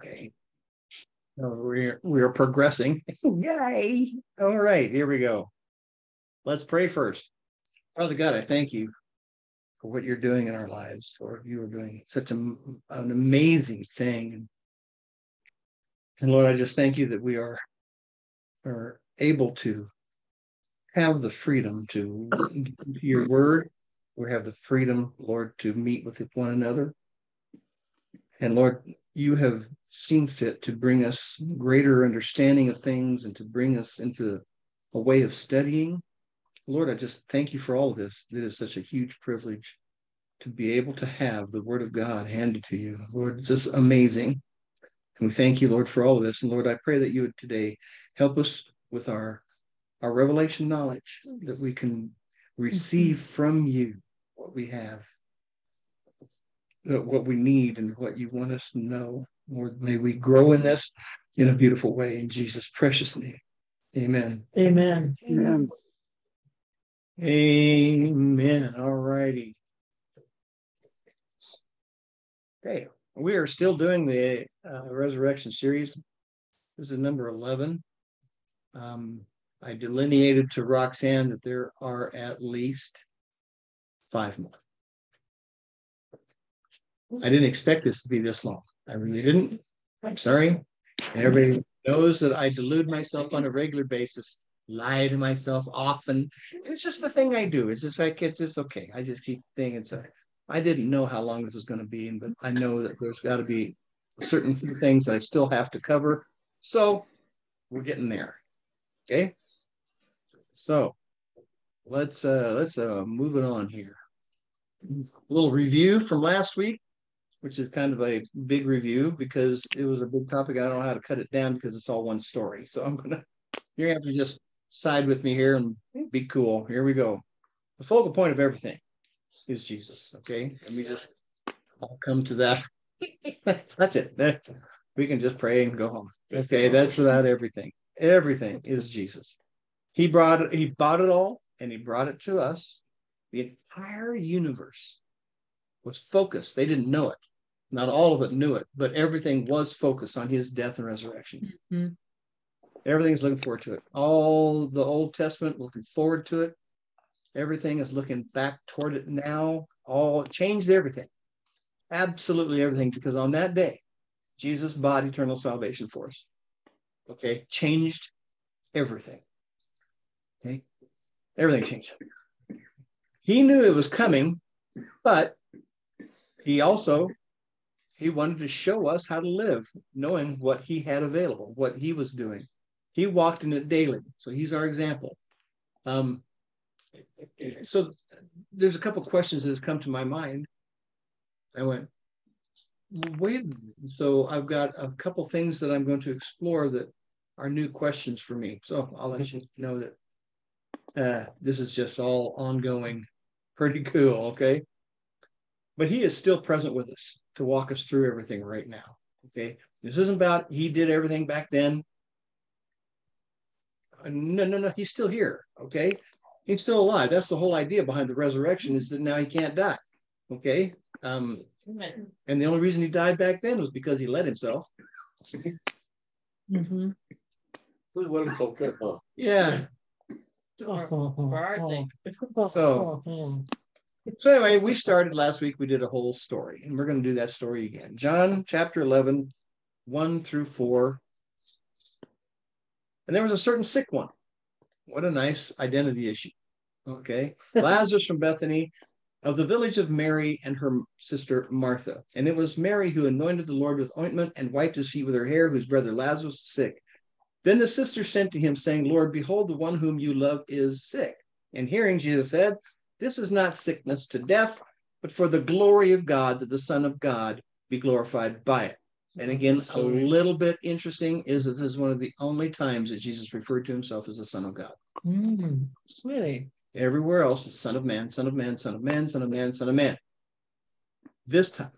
Okay. So we're we're progressing. Yay! All right, here we go. Let's pray first. Father God, I thank you for what you're doing in our lives, or you are doing such a, an amazing thing. And Lord, I just thank you that we are are able to have the freedom to your word. We have the freedom, Lord, to meet with one another. And Lord, you have seen fit to bring us greater understanding of things and to bring us into a way of studying. Lord, I just thank you for all of this. It is such a huge privilege to be able to have the word of God handed to you. Lord, it's just amazing. And we thank you, Lord, for all of this. And Lord, I pray that you would today help us with our, our revelation knowledge, that we can mm-hmm. receive from you what we have what we need and what you want us to know. Lord, may we grow in this in a beautiful way in Jesus' precious name. Amen. Amen. Amen. Amen. All righty. Okay, we are still doing the uh, resurrection series. This is number 11. Um, I delineated to Roxanne that there are at least five more. I didn't expect this to be this long. I really didn't. I'm sorry. everybody knows that I delude myself on a regular basis, lie to myself often. It's just the thing I do. It's just like it's just okay. I just keep thinking so. I didn't know how long this was going to be, but I know that there's got to be certain things that I still have to cover. So we're getting there. Okay. So let's uh let's uh move it on here. A little review from last week which is kind of a big review because it was a big topic. I don't know how to cut it down because it's all one story. So I'm gonna you're gonna have to just side with me here and be cool. Here we go. The focal point of everything is Jesus. Okay. let me just I'll come to that. that's it. We can just pray and go home. Okay, that's about everything. Everything is Jesus. He brought he bought it all and he brought it to us. The entire universe was focused. They didn't know it. Not all of it knew it, but everything was focused on his death and resurrection. Mm-hmm. Everything's looking forward to it. All the Old Testament looking forward to it. Everything is looking back toward it now. All changed everything. Absolutely everything, because on that day, Jesus bought eternal salvation for us. Okay, changed everything. Okay, everything changed. He knew it was coming, but he also he wanted to show us how to live, knowing what he had available, what he was doing. He walked in it daily, so he's our example. Um, so there's a couple questions that has come to my mind. I went, wait. So I've got a couple things that I'm going to explore that are new questions for me. So I'll let you know that uh, this is just all ongoing. Pretty cool. Okay but he is still present with us to walk us through everything right now. Okay. This isn't about he did everything back then. Uh, no, no, no. He's still here. Okay. He's still alive. That's the whole idea behind the resurrection is that now he can't die. Okay. Um, and the only reason he died back then was because he let himself. Mm-hmm. We let himself get Yeah. Oh, so so anyway, we started last week. We did a whole story, and we're going to do that story again. John chapter 11, 1 through 4. And there was a certain sick one. What a nice identity issue. Okay. Lazarus from Bethany of the village of Mary and her sister Martha. And it was Mary who anointed the Lord with ointment and wiped his feet with her hair, whose brother Lazarus was sick. Then the sister sent to him, saying, Lord, behold, the one whom you love is sick. And hearing, Jesus said, this is not sickness to death, but for the glory of God, that the Son of God be glorified by it. And again, a little bit interesting is that this is one of the only times that Jesus referred to himself as the Son of God. Mm, really? Everywhere else is Son of Man, Son of Man, Son of Man, Son of Man, Son of Man. This time,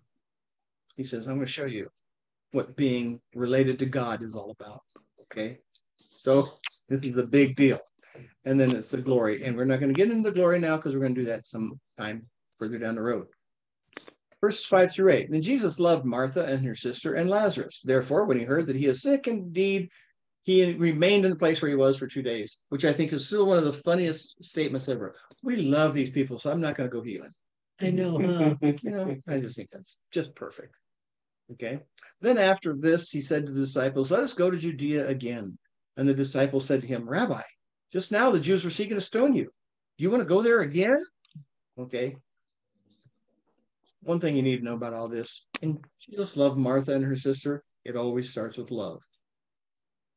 he says, I'm going to show you what being related to God is all about. Okay. So this is a big deal and then it's the glory. And we're not going to get into the glory now because we're going to do that some time further down the road. Verses five through eight. Then Jesus loved Martha and her sister and Lazarus. Therefore, when he heard that he is sick indeed, he remained in the place where he was for two days, which I think is still one of the funniest statements ever. We love these people, so I'm not going to go healing. I know, huh? You know, I just think that's just perfect. Okay. Then after this, he said to the disciples, Let us go to Judea again. And the disciples said to him, Rabbi, just now the Jews were seeking to stone you. Do you want to go there again? Okay. One thing you need to know about all this, and Jesus loved Martha and her sister. It always starts with love.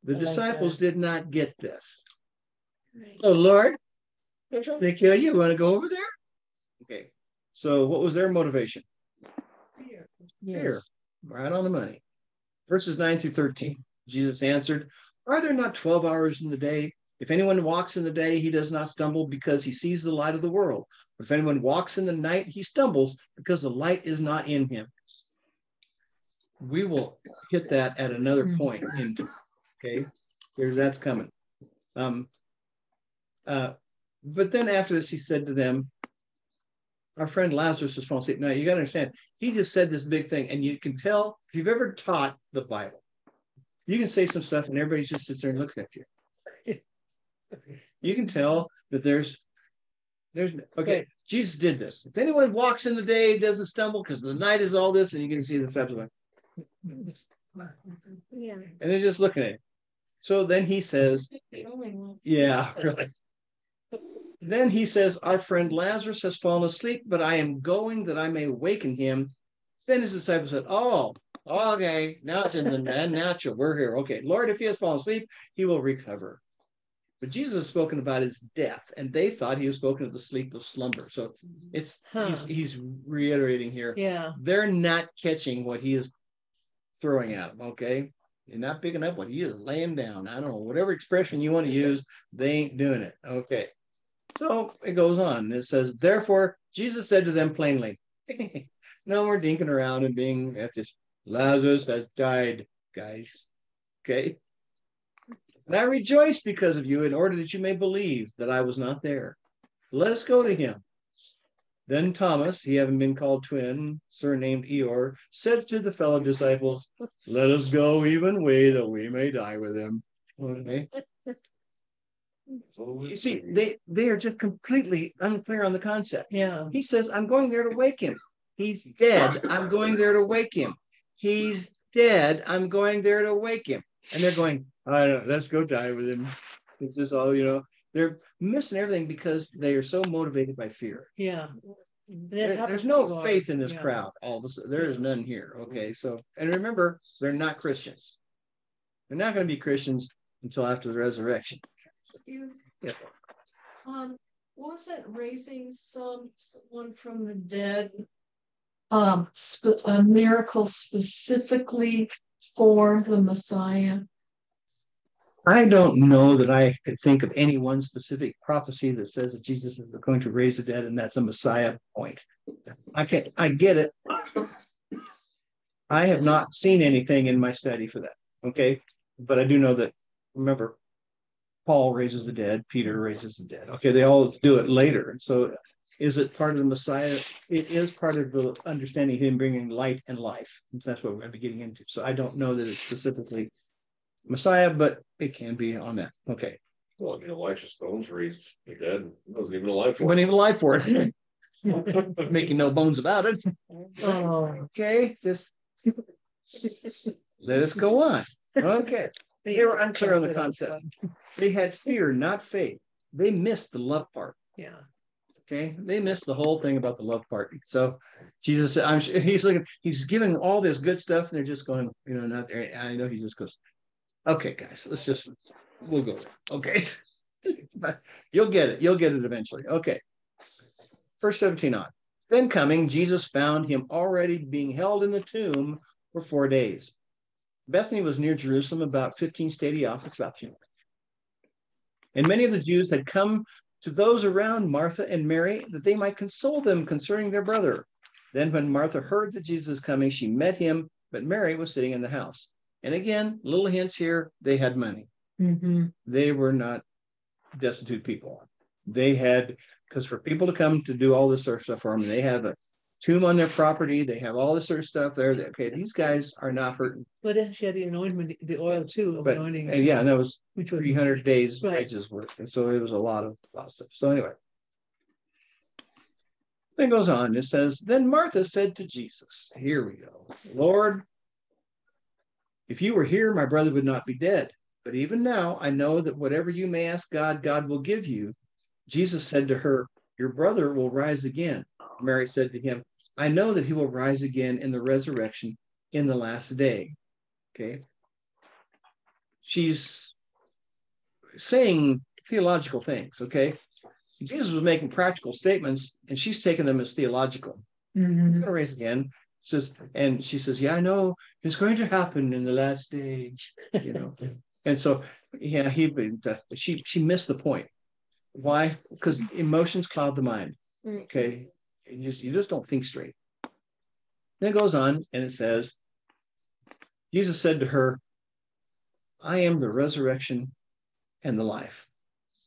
The I disciples that. did not get this. Oh Lord, they're trying to kill you. Want to go over there? Okay. So what was their motivation? Fear. Yes. Right on the money. Verses 9 through 13. Jesus answered, Are there not 12 hours in the day? If anyone walks in the day, he does not stumble because he sees the light of the world. But if anyone walks in the night, he stumbles because the light is not in him. We will hit that at another Mhm. point. In, okay, there's that's coming. Um, uh, but then after this, he said to them, our friend Lazarus was falling asleep. Now you got to understand, he just said this big thing, and you can tell if you've ever taught the Bible, you can say some stuff, and everybody just sits there and looks at you. You can tell that there's, there's okay. Jesus did this. If anyone walks in the day, doesn't stumble because the night is all this, and you can see the steps going, Yeah. and they're just looking at it. So then he says, Yeah, really. Then he says, Our friend Lazarus has fallen asleep, but I am going that I may awaken him. Then his disciples said, Oh, okay, now it's in the natural. We're here. Okay, Lord, if he has fallen asleep, he will recover. But Jesus has spoken about his death, and they thought he was spoken of the sleep of slumber. So it's he's he's reiterating here. Yeah, They're not catching what he is throwing at them, okay? They're not picking up what he is laying down. I don't know, whatever expression you want to use, they ain't doing it. Okay. So it goes on. It says, therefore, Jesus said to them plainly, no more dinking around and being at this. Lazarus has died, guys. Okay. And I rejoice because of you in order that you may believe that I was not there. Let us go to him. Then Thomas, he having been called twin, surnamed Eor, said to the fellow disciples, Let us go even we that we may die with him. Okay. You see, they, they are just completely unclear on the concept. yeah. He says, I'm going there to wake him. He's dead. I'm going there to wake him. He's dead. I'm going there to wake him. And they're going, I don't know, let's go die with him. It's just all, you know, they're missing everything because they are so motivated by fear. Yeah. There- there's no faith in this crowd. All of a sudden, there is none here. Okay, so and remember, they're not Christians. They're not going to be Christians until after the resurrection. Yeah. Um, wasn't raising some, someone from the dead? Um, sp- a miracle specifically for the Messiah? I don't know that I could think of any one specific prophecy that says that Jesus is going to raise the dead and that's a Messiah point. I can't. I get it. I have not seen anything in my study for that. Okay, but I do know that. Remember, Paul raises the dead. Peter raises the dead. Okay, they all do it later. So, is it part of the Messiah? It is part of the understanding of him bringing light and life. That's what we're going to be getting into. So, I don't know that it's specifically Messiah, but it can be on that. Okay. Well, I mean, Elisha Stone's raised the dead. He wasn't even alive for it. Wasn't even alive for it. Making no bones about it. Oh, Okay, just let us go on. Okay. They were unclear on the concept. They had fear, not faith. They missed the love part. yeah. Okay, they missed the whole thing about the love part. So Jesus, I'm sure he's looking, he's giving all this good stuff, and they're just going, you know, not there. I know he just goes, okay, guys, let's just we'll go. Okay. But You'll get it. You'll get it eventually. Okay. Verse 17 on. Then coming, Jesus found him already being held in the tomb for four days. Bethany was near Jerusalem, about 15 stadia off. It's about three. And many of the Jews had come to those around Martha and Mary that they might console them concerning their brother. Then, when Martha heard that Jesus was coming, she met him, but Mary was sitting in the house. And again, little hints here they had money. Mm-hmm. They were not destitute people. They had, because for people to come to do all this sort of stuff for them, they had a tomb on their property. They have all this sort of stuff there. That, okay, these guys are not hurting. But she had the anointment, the oil too, of But anointing. and yeah, and that was Which was, three hundred days Right. wages worth, and so it was a lot of, lot of stuff. So anyway. Then goes on, it says, then Martha said to Jesus, here we go, Lord. If you were here, my brother would not be dead. But even now, I know that whatever you may ask God, God will give you. Jesus said to her, Your brother will rise again. Mary said to him, I know that he will rise again in the resurrection in the last day. Okay. She's saying theological things. Okay. Jesus was making practical statements and she's taking them as theological. He's Mhm. going to raise again. Says, and she says, Yeah, I know it's going to happen in the last day, you know. and so, yeah, he she she missed the point. Why? Because emotions cloud the mind. Okay. You just you just don't think straight. Then it goes on and it says, Jesus said to her, I am the resurrection and the life.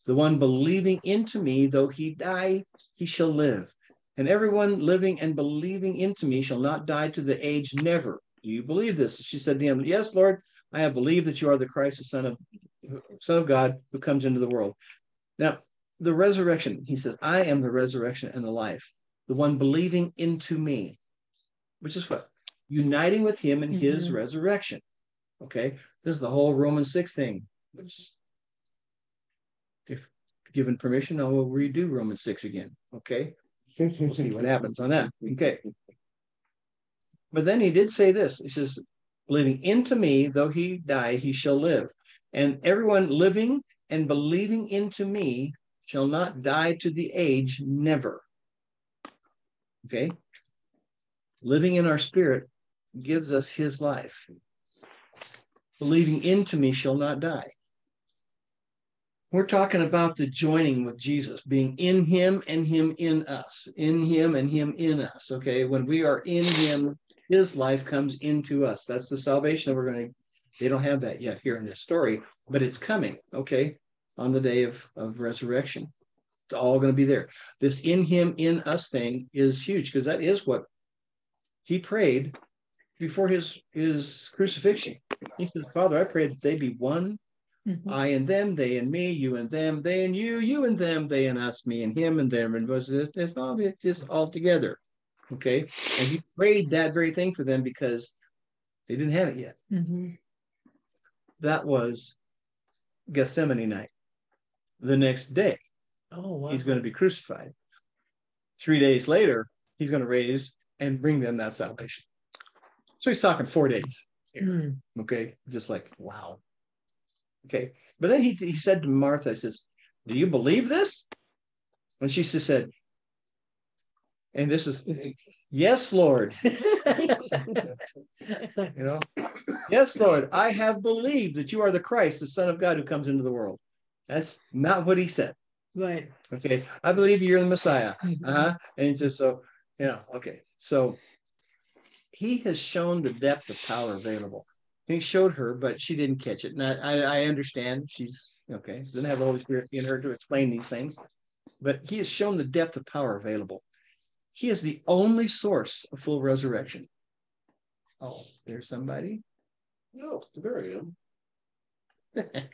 The one believing into me, though he die, he shall live. And everyone living and believing into me shall not die to the age never. Do you believe this? She said to him, Yes, Lord, I have believed that you are the Christ, the Son of Son of God, who comes into the world. Now, the resurrection, he says, I am the resurrection and the life, the one believing into me, which is what? Uniting with him in his Mhm. resurrection. Okay. This is the whole Romans 6 thing, which if given permission, I will redo Romans 6 again. Okay. We'll see what happens on that. Okay. But then he did say this. He says, Living into me, though he die, he shall live. And everyone living and believing into me shall not die to the age, never. Okay. Living in our spirit gives us his life. Believing into me shall not die. We're talking about the joining with Jesus, being in him and him in us, in him and him in us. Okay. When we are in him, his life comes into us. That's the salvation that we're going to, they don't have that yet here in this story, but it's coming. Okay. On the day of, of resurrection. It's all going to be there. This in him, in us thing is huge because that is what he prayed before his his crucifixion. He says, Father, I pray that they be one Mhm. I and them, they and me, you and them, they and you, you and them, they and us, me and him and them, and it's all it's just all together. Okay. And he prayed that very thing for them because they didn't have it yet. Mhm. That was Gethsemane night. The next day, Oh, wow. he's going to be crucified. Three days later, he's going to raise and bring them that salvation. So he's talking four days. Mm. Okay. Just like, wow. Okay. But then he, he said to Martha, he says, Do you believe this? And she just said, and this is, yes, Lord. You know, yes, Lord, I have believed that you are the Christ, the Son of God who comes into the world. That's not what he said. Right. Okay. I believe you're the Messiah. Mhm. Uh-huh. And he says, so, yeah, okay. So he has shown the depth of power available. He showed her, but she didn't catch it. And I, I, I understand she's okay, doesn't have the Holy Spirit in her to explain these things, but he has shown the depth of power available. He is the only source of full resurrection. Oh, there's somebody. No, there I am.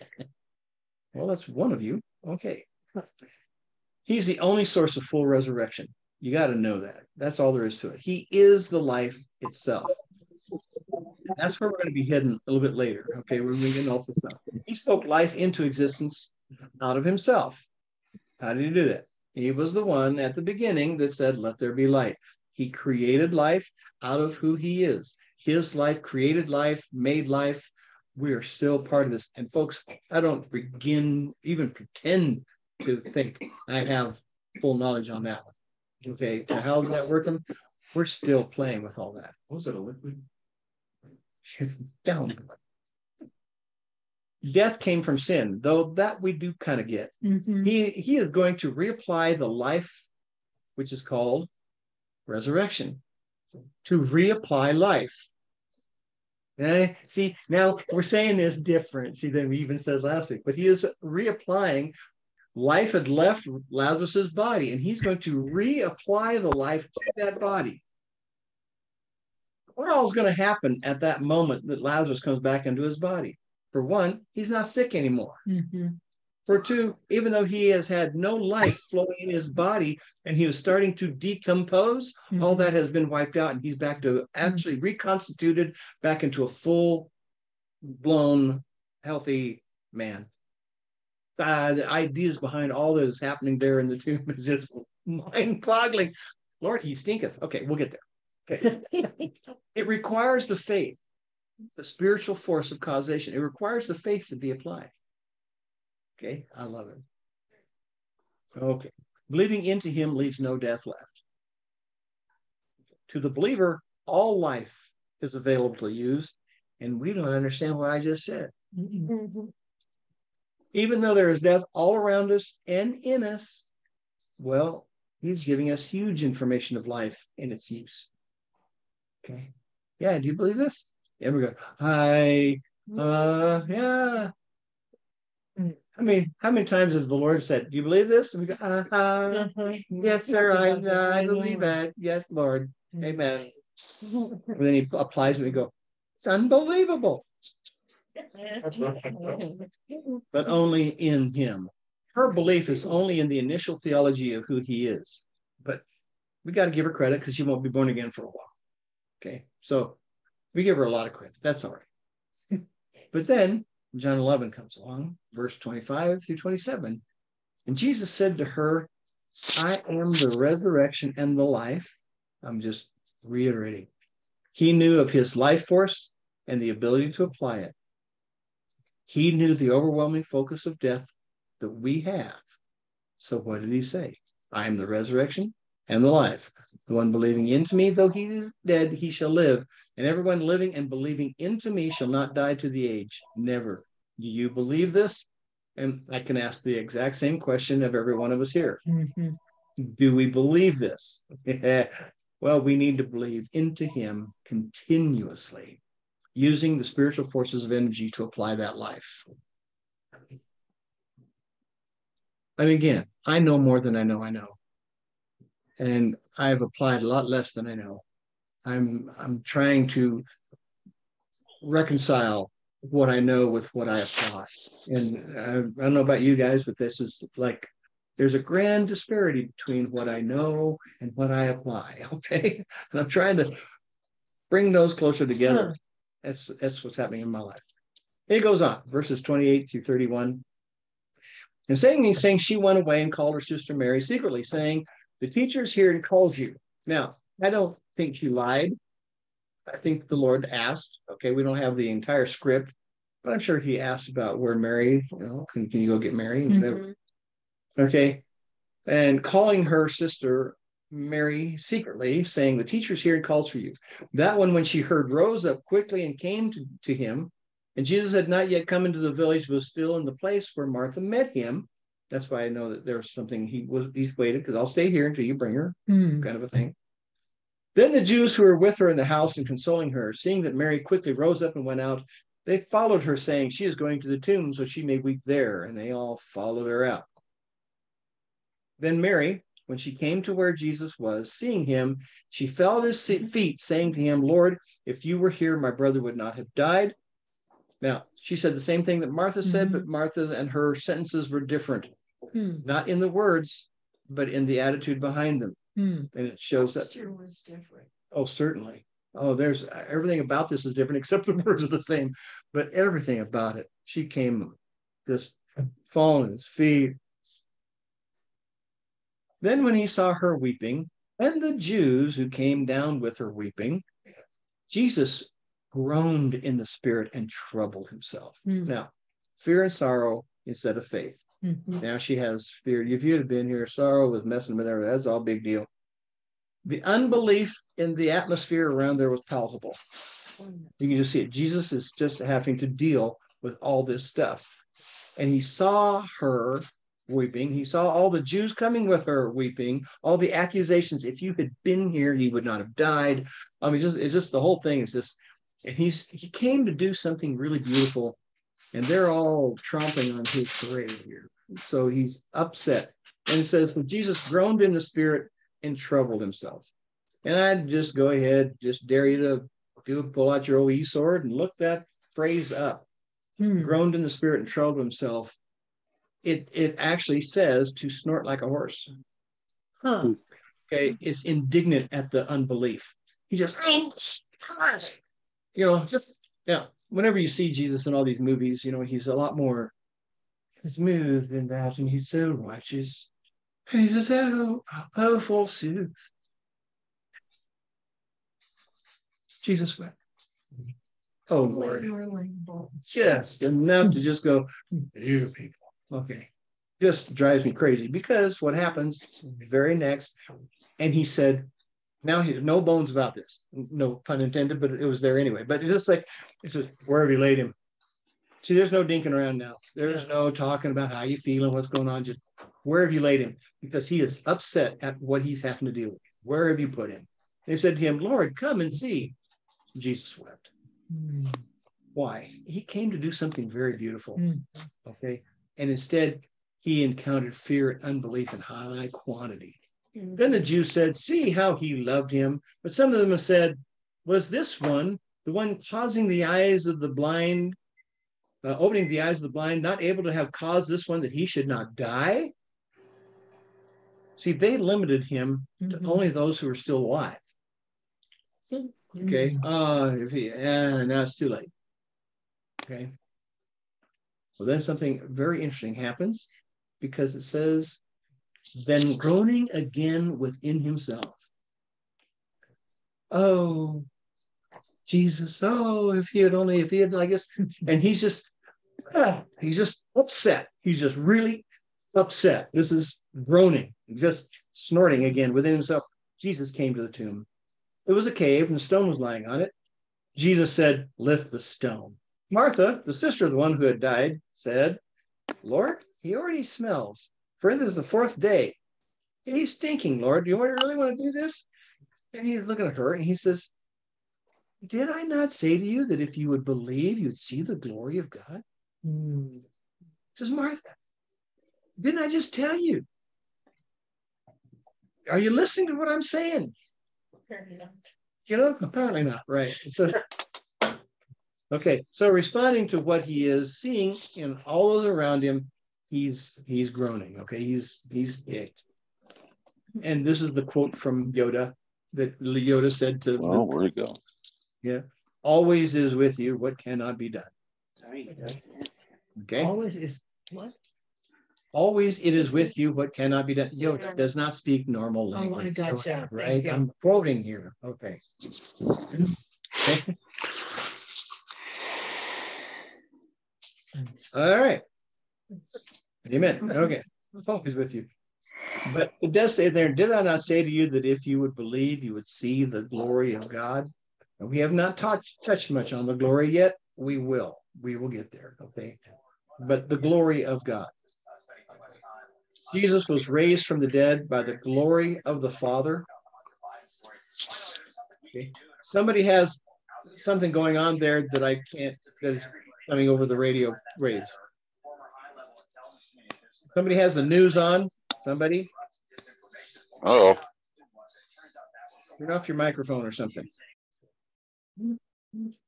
Well, that's one of you. Okay. He's the only source of full resurrection. You got to know that. That's all there is to it. He is the life itself. That's where we're going to be heading a little bit later. Okay. We're moving all this stuff. He spoke life into existence out of himself. How did he do that? He was the one at the beginning that said, Let there be light. He created life out of who he is. His life created life, made life. We are still part of this. And folks, I don't begin, even pretend to think I have full knowledge on that one. Okay, so how's that working? We're still playing with all that. Was it a liquid? Down. Death came from sin, though that we do kind of get. Mhm. He he is going to reapply the life, which is called resurrection, to reapply life. Eh, see, now we're saying this different, see, than we even said last week, but he is reapplying life had left Lazarus's body, and he's going to reapply the life to that body. what all is going to happen at that moment that Lazarus comes back into his body? For one, he's not sick anymore. Mhm. For two, even though he has had no life flowing in his body and he was starting to decompose, all Mhm. that has been wiped out and he's back to actually reconstituted back into a full blown healthy man. Uh, the ideas behind all that is happening there in the tomb is just mind boggling. Lord, he stinketh. Okay, we'll get there. Okay. it requires the faith, the spiritual force of causation. It requires the faith to be applied. Okay, I love it. Okay, believing into him leaves no death left. To the believer, all life is available to use, and we don't understand what I just said. Even though there is death all around us and in us, well, he's giving us huge information of life in its use. Okay. Yeah, do you believe this? Yeah, we go, hi, uh, yeah. I mean, how many times has the Lord said, Do you believe this? And we go, uh, uh, yes, sir, I, about I believe that. Yes, Lord. Mm. Amen. And then he applies it and we go, It's unbelievable, but only in him. Her belief is only in the initial theology of who he is. But we got to give her credit because she won't be born again for a while. Okay. So we give her a lot of credit. That's all right. but then John 11 comes along, verse 25 through 27. And Jesus said to her, I am the resurrection and the life. I'm just reiterating. He knew of his life force and the ability to apply it. He knew the overwhelming focus of death that we have. So what did he say? I am the resurrection and the life. The one believing into me, though he is dead, he shall live. And everyone living and believing into me shall not die to the age. Never. Do you believe this? And I can ask the exact same question of every one of us here. Mhm. Do we believe this? well, we need to believe into him continuously, using the spiritual forces of energy to apply that life. And again, I know more than I know I know. And I've applied a lot less than I know. I'm I'm trying to reconcile what I know with what I apply. And uh, I don't know about you guys, but this is like there's a grand disparity between what I know and what I apply. Okay. And I'm trying to bring those closer together. That's that's what's happening in my life. It goes on, verses 28 through 31. And saying these things, she went away and called her sister Mary secretly, saying, The teacher's here and calls you. Now, I don't think she lied. I think the Lord asked. Okay, we don't have the entire script, but I'm sure he asked about where Mary, you know, can, can you go get Mary? Mhm. Okay. And calling her sister Mary secretly, saying, The teacher's here and calls for you. That one, when she heard, rose up quickly and came to, to him. And Jesus had not yet come into the village, but was still in the place where Martha met him. That's why I know that there was something he was he's waited because I'll stay here until you bring her, Mm. kind of a thing. Then the Jews who were with her in the house and consoling her, seeing that Mary quickly rose up and went out, they followed her, saying, She is going to the tomb, so she may weep there. And they all followed her out. Then Mary, when she came to where Jesus was, seeing him, she fell at his feet, saying to him, Lord, if you were here, my brother would not have died. Now, she said the same thing that Martha said, but Martha and her sentences were different, Mm. not in the words, but in the attitude behind them. Mm. And it shows that, Posture was different. oh, certainly. Oh, there's everything about this is different, except the words are the same, but everything about it. She came just falling at his feet. Then, when he saw her weeping, and the Jews who came down with her weeping, Jesus groaned in the spirit and troubled himself. Mm. Now, fear and sorrow instead of faith. Mhm. Now she has fear. If you had been here, sorrow was messing with her. That's all big deal. The unbelief in the atmosphere around there was palpable. You can just see it. Jesus is just having to deal with all this stuff. And he saw her weeping. He saw all the Jews coming with her weeping, all the accusations. If you had been here, he would not have died. I mean, just, it's just the whole thing is just, and he's he came to do something really beautiful, and they're all tromping on his parade here. So he's upset. And it says, Jesus groaned in the spirit and troubled himself. And I'd just go ahead, just dare you to do pull out your OE sword and look that phrase up. Hmm. Groaned in the spirit and troubled himself. It it actually says to snort like a horse. Huh. Okay, it's indignant at the unbelief. He just, oh, you know, just yeah. Whenever you see Jesus in all these movies, you know he's a lot more smooth than that, and he's so righteous. And he says, "Oh, oh, forsooth." Jesus went, Oh Lord, just enough to just go, you people. Okay, just drives me crazy because what happens very next, and he said, now he no bones about this, no pun intended, but it was there anyway. But it's just like it says, where have you laid him? See, there's no dinking around now. There's no talking about how you feeling, what's going on. Just where have you laid him? Because he is upset at what he's having to deal with. Where have you put him? They said to him, Lord, come and see. Jesus wept. Hmm. Why? He came to do something very beautiful. Mm. Okay. And instead, he encountered fear and unbelief in high quantity. Then the Jews said, See how he loved him. But some of them have said, Was this one, the one causing the eyes of the blind, uh, opening the eyes of the blind, not able to have caused this one that he should not die? See, they limited him to Mhm. only those who are still alive. Okay. Uh, if he, uh, now it's too late. Okay. Well, then something very interesting happens because it says, then groaning again within himself. Oh, Jesus. Oh, if he had only, if he had, I guess, and he's just, ah, he's just upset. He's just really upset. This is groaning, just snorting again within himself. Jesus came to the tomb. It was a cave and the stone was lying on it. Jesus said, Lift the stone. Martha, the sister of the one who had died, said, Lord, he already smells. For this is the fourth day. And he's stinking, Lord. Do you really want to do this? And he's looking at her and he says, Did I not say to you that if you would believe, you'd see the glory of God? Hmm. Says Martha, didn't I just tell you? Are you listening to what I'm saying? Apparently not. You know, apparently not. Right. So, okay. So responding to what he is seeing in all those around him, he's he's groaning. Okay. He's he's ticked. And this is the quote from Yoda that Yoda said to Well, where'd it go? yeah, always is with you what cannot be done. Okay. Always is what? Always it is with you what cannot be done. Yoda does not speak normal Oh, I language. gotcha. Thank Right? I'm quoting here. Okay. Okay. All right. Amen. Okay. Focus with you. But it does say there, did I not say to you that if you would believe, you would see the glory of God? And we have not touched touched much on the glory yet. We will. We will get there. Okay. But the glory of God. Jesus was raised from the dead by the glory of the Father. Okay. Somebody has something going on there that I can't, that is coming over the radio waves. Somebody has the news on. Somebody Oh, turn off your microphone or something.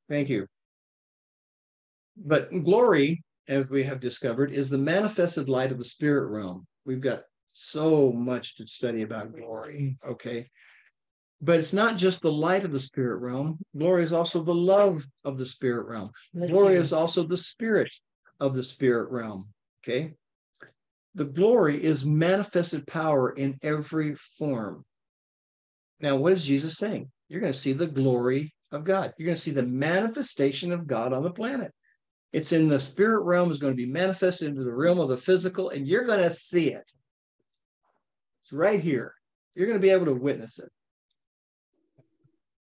Thank you. But glory, as we have discovered, is the manifested light of the spirit realm. We've got so much to study about glory. Okay. But it's not just the light of the spirit realm. Glory is also the love of the spirit realm. Glory is also the spirit of the spirit realm. Okay. The glory is manifested power in every form. Now, what is Jesus saying? You're going to see the glory of God. You're going to see the manifestation of God on the planet. It's in the spirit realm, is going to be manifested into the realm of the physical, and you're going to see it. It's right here. You're going to be able to witness it.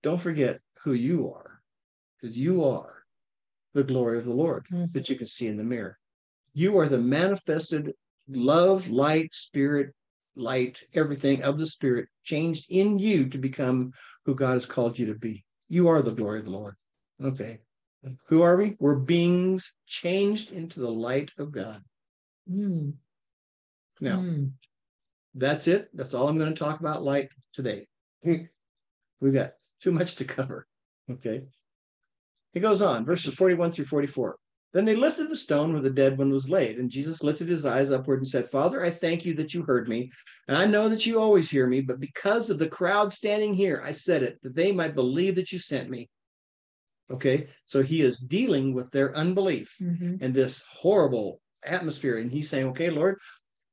Don't forget who you are, because you are the glory of the Lord Mhm. that you can see in the mirror. You are the manifested love, light, spirit, light, everything of the spirit changed in you to become who God has called you to be. You are the glory of the Lord. Okay. Who are we? We're beings changed into the light of God. Hmm. Now, Hmm. that's it. That's all I'm going to talk about light today. We've got too much to cover. Okay. He goes on, verses 41 through 44. Then they lifted the stone where the dead one was laid, and Jesus lifted his eyes upward and said, Father, I thank you that you heard me, and I know that you always hear me, but because of the crowd standing here, I said it, that they might believe that you sent me. Okay, so he is dealing with their unbelief Mhm. and this horrible atmosphere. And he's saying, okay, Lord,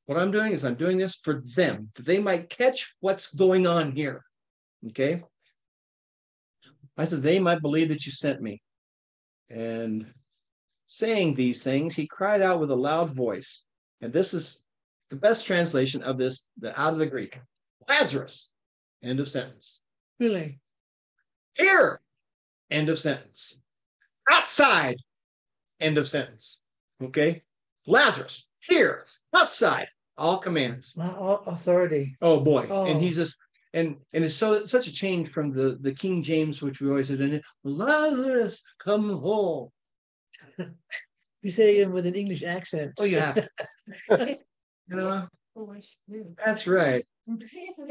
what I'm doing is I'm doing this for them, that they might catch what's going on here. Okay. I said, they might believe that you sent me. And saying these things, he cried out with a loud voice. And this is the best translation of this the, out of the Greek Lazarus. End of sentence. Really? Here. End of sentence. Outside. End of sentence. Okay. Lazarus, here, outside. All commands. My authority. Oh boy. Oh. And he's just and and it's so such a change from the the King James, which we always said in it, Lazarus, come home. You say it with an English accent. Oh, you have to. you know, Oh, I that's right.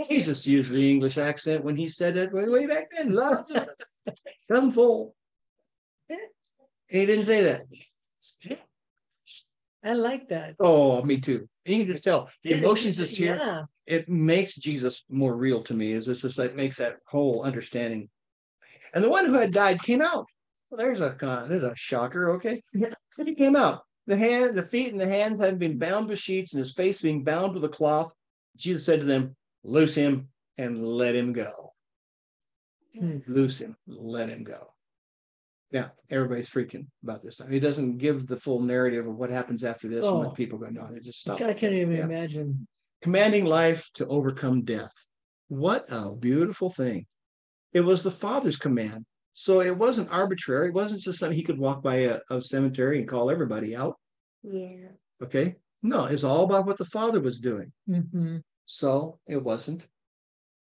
Jesus used the English accent when he said it way, way back then. Lazarus, come full. He didn't say that. I like that. Oh, me too. And you can just tell the emotions that's here. Yeah. It makes Jesus more real to me. Is this just like makes that whole understanding. And the one who had died came out. Well, there's a there's a shocker. Okay, Yeah. He came out. The hand, the feet, and the hands had been bound with sheets, and his face being bound with a cloth. Jesus said to them, "Loose him and let him go. Hmm. Loose him, let him go." Yeah, everybody's freaking about this. time. He doesn't give the full narrative of what happens after this and Oh. what people go. No, they just stop. I can't even Yeah. imagine. Commanding life to overcome death. What a beautiful thing. It was the Father's command. So it wasn't arbitrary. It wasn't just something he could walk by a, a cemetery and call everybody out. Yeah. Okay. No, it's all about what the Father was doing. Mhm. So it wasn't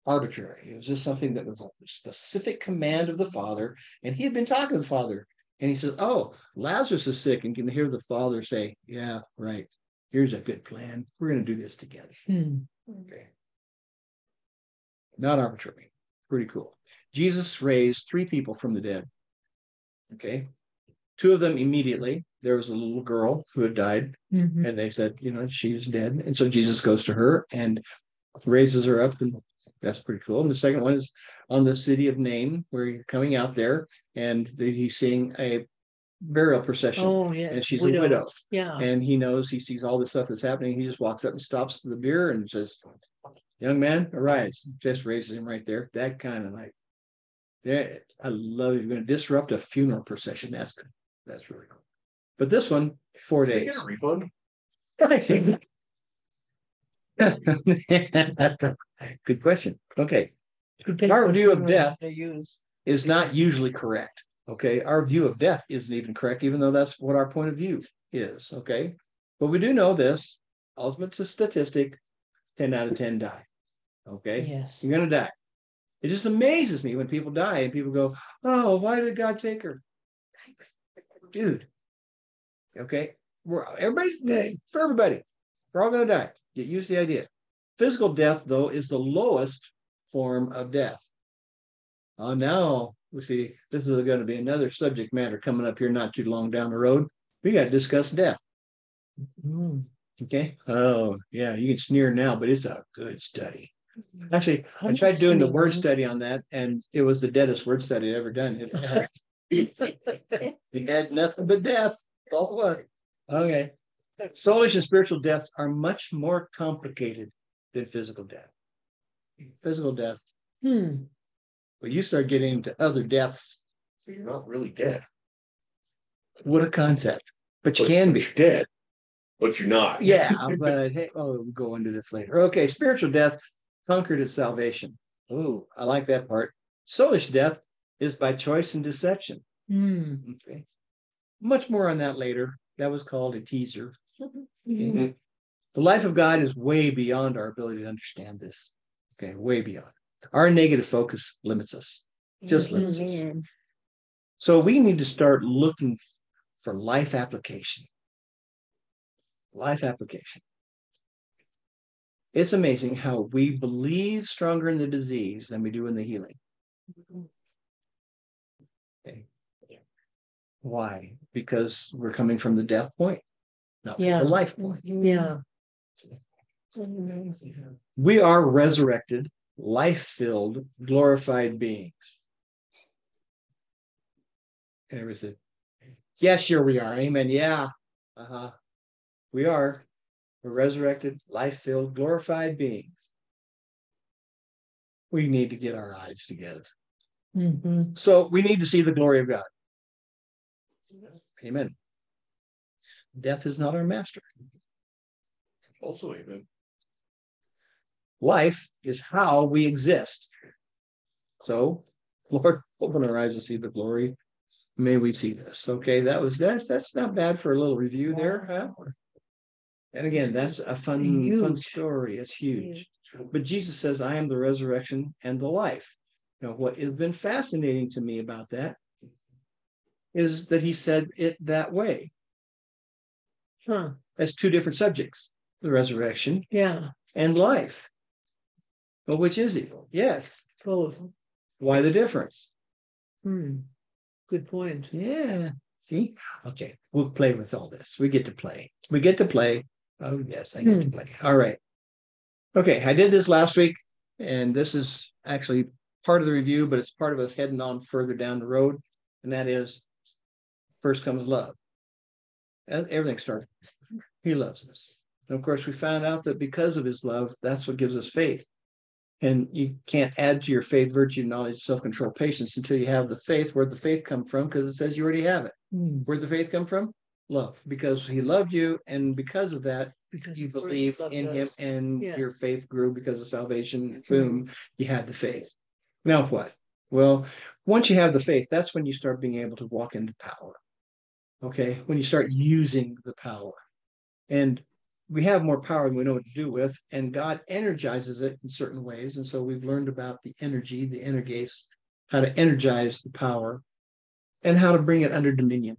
arbitrary. It was just something that was a specific command of the Father. And he had been talking to the Father. And he says, Oh, Lazarus is sick. And can hear the Father say, Yeah, right. Here's a good plan. We're going to do this together. Hmm. Okay. Not arbitrary. Pretty cool. Jesus raised three people from the dead. Okay. Two of them immediately. There was a little girl who had died, Mhm. and they said, you know, she's dead. And so Jesus goes to her and raises her up, and that's pretty cool. And the second one is on the city of Nain, where you're coming out there, and he's seeing a burial procession, Oh, yeah. and she's a widow Yeah. and he knows he sees all this stuff that's happening. He just walks up and stops the bier and says, "Young man, arise!" Just raises him right there. That kind of like, yeah, I love. If you're going to disrupt a funeral procession, that's good. That's really cool. But this one, four Did they days. get a refund? good question. Okay, Our view of death- use. is not usually correct. Okay, our view of death isn't even correct, even though that's what our point of view is. Okay, but we do know this ultimate statistic 10 out of 10 die. Okay, Yes. you're gonna die. It just amazes me when people die and people go, Oh, why did God take her? Dude. Okay, we're everybody's for everybody. We're all gonna die. Get used to the idea. Physical death, though, is the lowest form of death. Uh, now we see this is going to be another subject matter coming up here not too long down the road. We got to discuss death. Mm. Okay. Oh, yeah. You can sneer now, but it's a good study. Actually, I I'm tried doing the word study on that, and it was the deadest word study I've ever done. It had, it had nothing but death. That's all it was. Okay. Soulish and spiritual deaths are much more complicated than physical death. Physical death, Hmm. but you start getting into other deaths. So you're not really dead. What a concept. But you But- can but be. Dead, but you're not. Yeah, but hey, oh, we'll go into this later. Okay, spiritual death conquered its salvation. Ooh, I like that part. Soulish death is by choice and deception. Hmm. Okay. Much more on that later. That was called a teaser. Mhm. The life of God is way beyond our ability to understand this. Okay, way beyond. Our negative focus limits us. Just limits us. So we need to start looking for life application. Life application. It's amazing how we believe stronger in the disease than we do in the healing. Okay. Why? Because we're coming from the death point, not from Yeah. the life point. Yeah. We are resurrected, life-filled, glorified beings. And everything. Yes, sure we are. Amen. Yeah. Uh-huh. We are. We're resurrected, life-filled, glorified beings. We need to get our eyes together. hmm So we need to see the glory of God. Amen. Death is not our master. Also, amen. Life is how we exist. So, Lord, open our eyes to see the glory. May we see this. Okay, that was that's that's not bad for a little review there, huh? And again, that's a fun, fun story. It's huge. But Jesus says, I am the resurrection and the life. Now, what has been fascinating to me about that is that he said it that way. Huh. That's two different subjects the resurrection Yeah. and life. But which is he? Yes. Both. Why the difference? Hmm. Good point. Yeah. See? Okay. We'll play with all this. We get to play. We get to play. Oh, yes, I get to play. All right. Okay. I did this last week, and this is actually part of the review, but it's part of us heading on further down the road. And that is first comes love. Everything starts. He loves us. And of course, we found out that because of his love, that's what gives us faith. And you can't add to your faith virtue, knowledge, self-control, patience until you have the faith. Where'd the faith come from? Because it says you already have it. Hmm. Where'd the faith come from? Love. Because he loved you, and because of that, Because you he first believe loved in him, and Yeah. your faith grew because of salvation. Boom, you had the faith. Now what? Well, once you have the faith, that's when you start being able to walk into power. Okay, when you start using the power. And we have more power than we know what to do with, and God energizes it in certain ways. And so we've learned about the energy, the energase, how to energize the power, and how to bring it under dominion.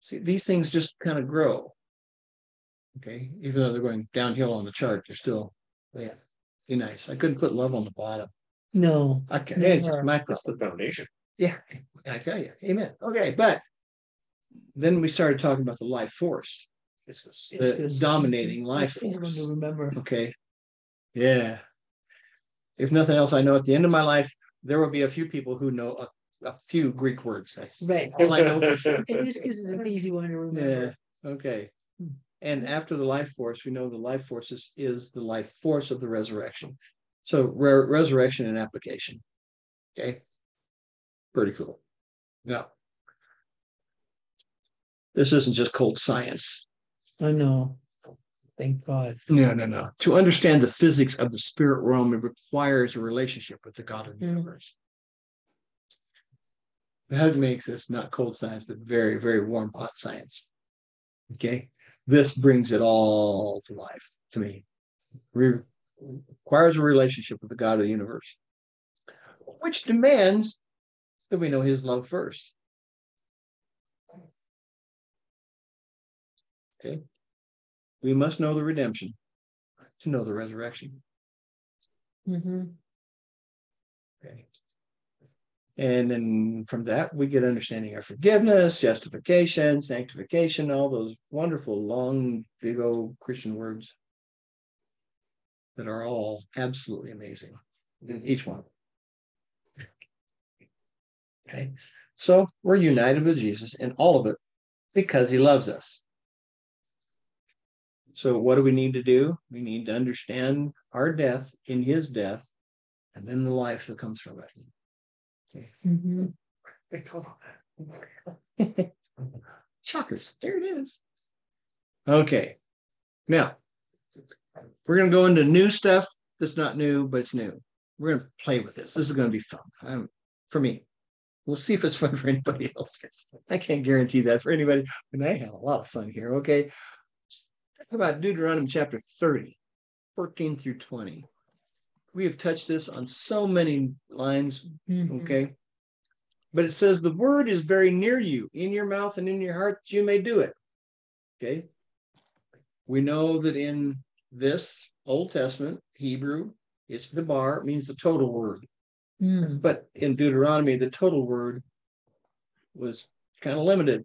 See, these things just kind of grow. Okay, even though they're going downhill on the chart, they're still, yeah, be nice. I couldn't put love on the bottom. No. Okay, it's just Never. my That's the foundation. Yeah, I tell you, amen. Okay, but then we started talking about the life force, It's It's the just- dominating life force. Remember. Okay. Yeah. If nothing else, I know at the end of my life, there will be a few people who know a, a few Greek words. That's Right. all I know for sure. It just gives us an easy one to remember. Yeah, okay. Hmm. And after the life force, we know the life force is, is the life force of the resurrection. So re- resurrection and application. Okay. Pretty cool. Now. This isn't just cold science. I know. Thank God. No, no, no. To understand the physics of the spirit realm, it requires a relationship with the God of the universe. That makes this not cold science, but very, very warm, hot science. Okay. This brings it all to life to me. Re- requires a relationship with the God of the universe, which demands that we know his love first. Okay. We must know the redemption to know the resurrection. Mhm. Okay. And then from that, we get understanding of forgiveness, justification, sanctification, all those wonderful, long, big old Christian words that are all absolutely amazing, each one. Okay. So we're united with Jesus in all of it because he loves us. So what do we need to do? We need to understand our death in his death and then the life that comes from it. Mhm. Shockers. There it is. Okay. Now, we're going to go into new stuff that's not new, but it's new. We're going to play with this. This is going to be fun um, for me. We'll see if it's fun for anybody else. I can't guarantee that for anybody, but I have a lot of fun here. Okay. Talk about Deuteronomy chapter 30, 14 through 20. We have touched this on so many lines Mhm. Okay. But it says the word is very near you, in your mouth and in your heart, you may do it. Okay. We know that in this Old Testament, Hebrew, it's debar, it means the total word. Mm. But in Deuteronomy, the total word was kind of limited.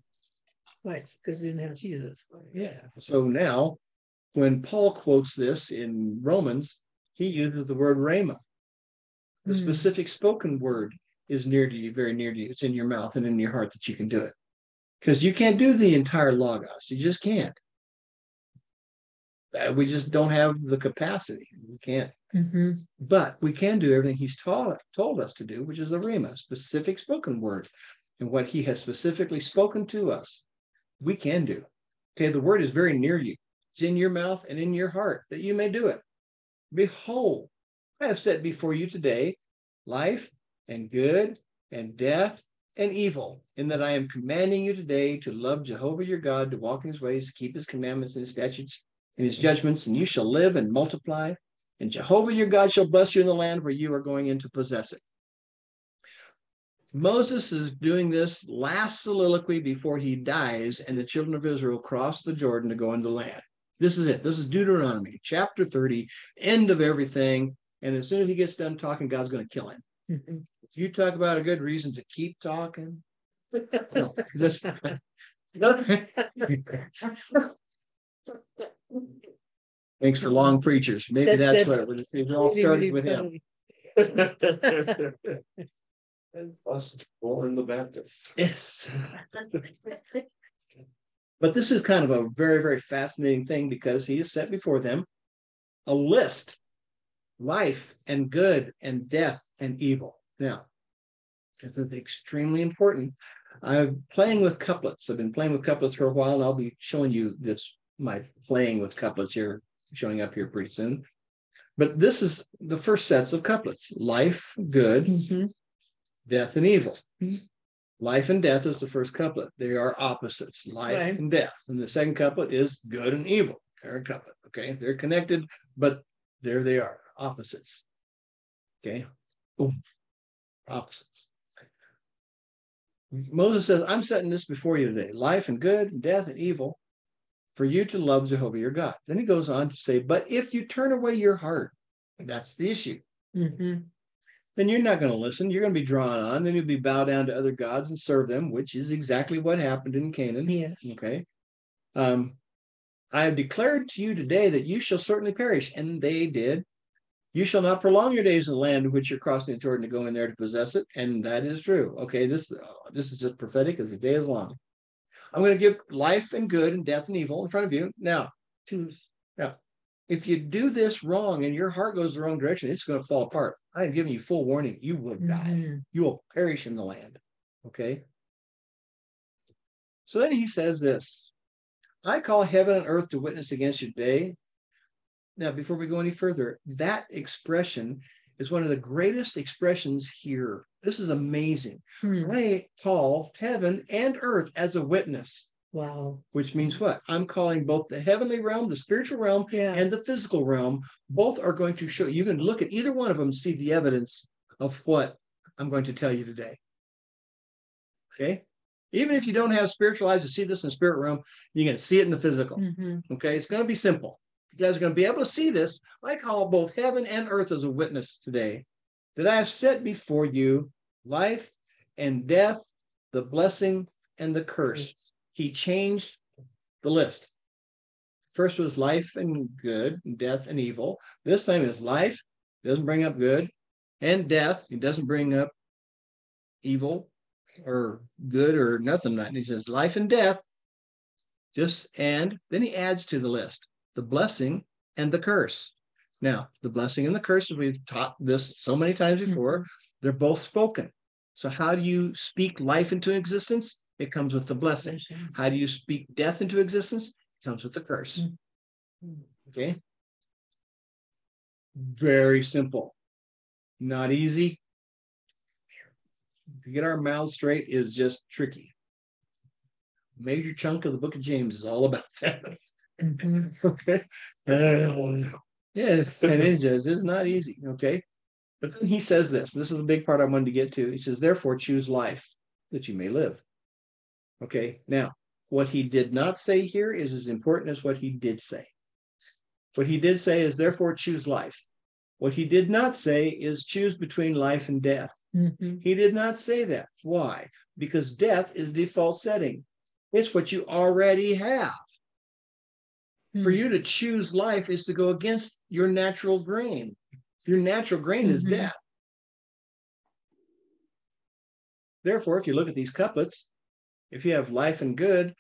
Right, because they didn't have Jesus. Yeah. So now, when Paul quotes this in Romans, he uses the word rhema. The Hmm. specific spoken word is near to you, very near to you. It's in your mouth and in your heart that you can do it. Because you can't do the entire logos. You just can't. Uh, we just don't have the capacity. We can't. Mhm. But we can do everything he's taught told us to do, which is the rhema, specific spoken word, and what he has specifically spoken to us. We can do. Okay, the word is very near you. It's in your mouth and in your heart that you may do it. Behold, I have set before you today life and good and death and evil, in that I am commanding you today to love Jehovah your God, to walk in his ways, to keep his commandments and his statutes and his judgments, and you shall live and multiply. And Jehovah your God shall bless you in the land where you are going in to possess it. Moses is doing this last soliloquy before he dies, and the children of Israel cross the Jordan to go into the land. This is it. This is Deuteronomy, chapter 30, end of everything. And as soon as he gets done talking, God's going to kill him. Mhm. You talk about a good reason to keep talking. No, just- Thanks for long preachers. Maybe That- that's that's what it was. It all Really, started really with him. funny. And us, born the Baptist. Yes. But this is kind of a very, very fascinating thing because he has set before them a list life and good and death and evil. Now, this is extremely important. I'm playing with couplets. I've been playing with couplets for a while, and I'll be showing you this my playing with couplets here, showing up here pretty soon. But this is the first sets of couplets life, good, Mhm. death, and evil. Mhm. Life and death is the first couplet. They are opposites, life Right. and death. And the second couplet is good and evil. They're a couplet. Okay. They're connected, but there they are, opposites. Okay. Boom. Opposites. Moses says, I'm setting this before you today life and good, and death and evil, for you to love Jehovah your God. Then he goes on to say, But if you turn away your heart, that's the issue Mhm. then you're not going to listen. You're going to be drawn on. Then you'll be bow down to other gods and serve them, which is exactly what happened in Canaan. Yeah. Okay. Um, I have declared to you today that you shall certainly perish, and they did. You shall not prolong your days in the land in which you're crossing the Jordan to go in there to possess it, and that is true. Okay, this this is just prophetic as the day is long. I'm going to give life and good and death and evil in front of you. Now, Choose. if you do this wrong and your heart goes the wrong direction, it's going to fall apart. I am giving you full warning. You will die. Mhm. You will perish in the land. Okay. So then he says this I call heaven and earth to witness against you today. Now, before we go any further, that expression is one of the greatest expressions here. This is amazing. Hmm. I call heaven and earth as a witness, Wow. which means what? I'm calling both the heavenly realm, the spiritual realm, Yeah. and the physical realm both are going to show you can look at either one of them see the evidence of what i'm going to tell you today okay even if you don't have spiritual eyes to see this in the spirit realm you can see it in the physical Mhm. okay it's going to be simple you guys are going to be able to see this i call both heaven and earth as a witness today that i have set before you life and death the blessing and the curse he changed the list First was life and good, and death and evil. This time is life, doesn't bring up good, and death. It doesn't bring up evil or good or nothing. He says life and death. Just and then he adds to the list the blessing and the curse. Now, the blessing and the curse, we've taught this so many times before, they're both spoken. So, how do you speak life into existence? It comes with the blessing. How do you speak death into existence? It comes with the curse. Mm. Okay. Very simple. Not easy. To get our mouths straight is just tricky. Major chunk of the book of James is all about that. Mhm. Okay. Uh, yes, and it is. It's not easy. Okay. But then he says this. This is the big part I wanted to get to. He says, therefore, choose life that you may live. Okay. Now, what he did not say here is as important as what he did say. What he did say is, therefore, choose life. What he did not say is choose between life and death. Mhm. He did not say that. Why? Because death is default setting. It's what you already have. For Hmm. you to choose life is to go against your natural grain. Your natural grain is Mhm. death. Therefore, if you look at these couplets, if you have life and good,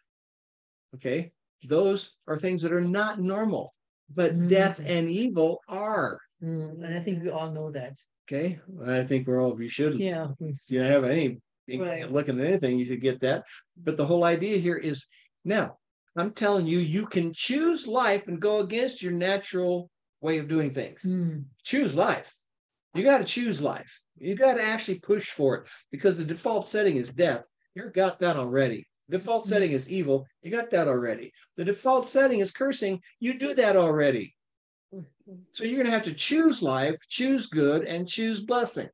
okay, those are things that are not normal, but death Mhm. and evil are. Mm, And I think we all know that. Okay, I think we're all, we should Yeah. you have any Right. looking at anything, you should get that. But the whole idea here is now I'm telling you, you can choose life and go against your natural way of doing things. Mm, Choose life. You got to choose life. You got to actually push for it because the default setting is death. You got that already. Default Mhm. setting is evil. You got that already. The default setting is cursing. You do that already. So you're going to have to choose life, choose good, and choose blessing.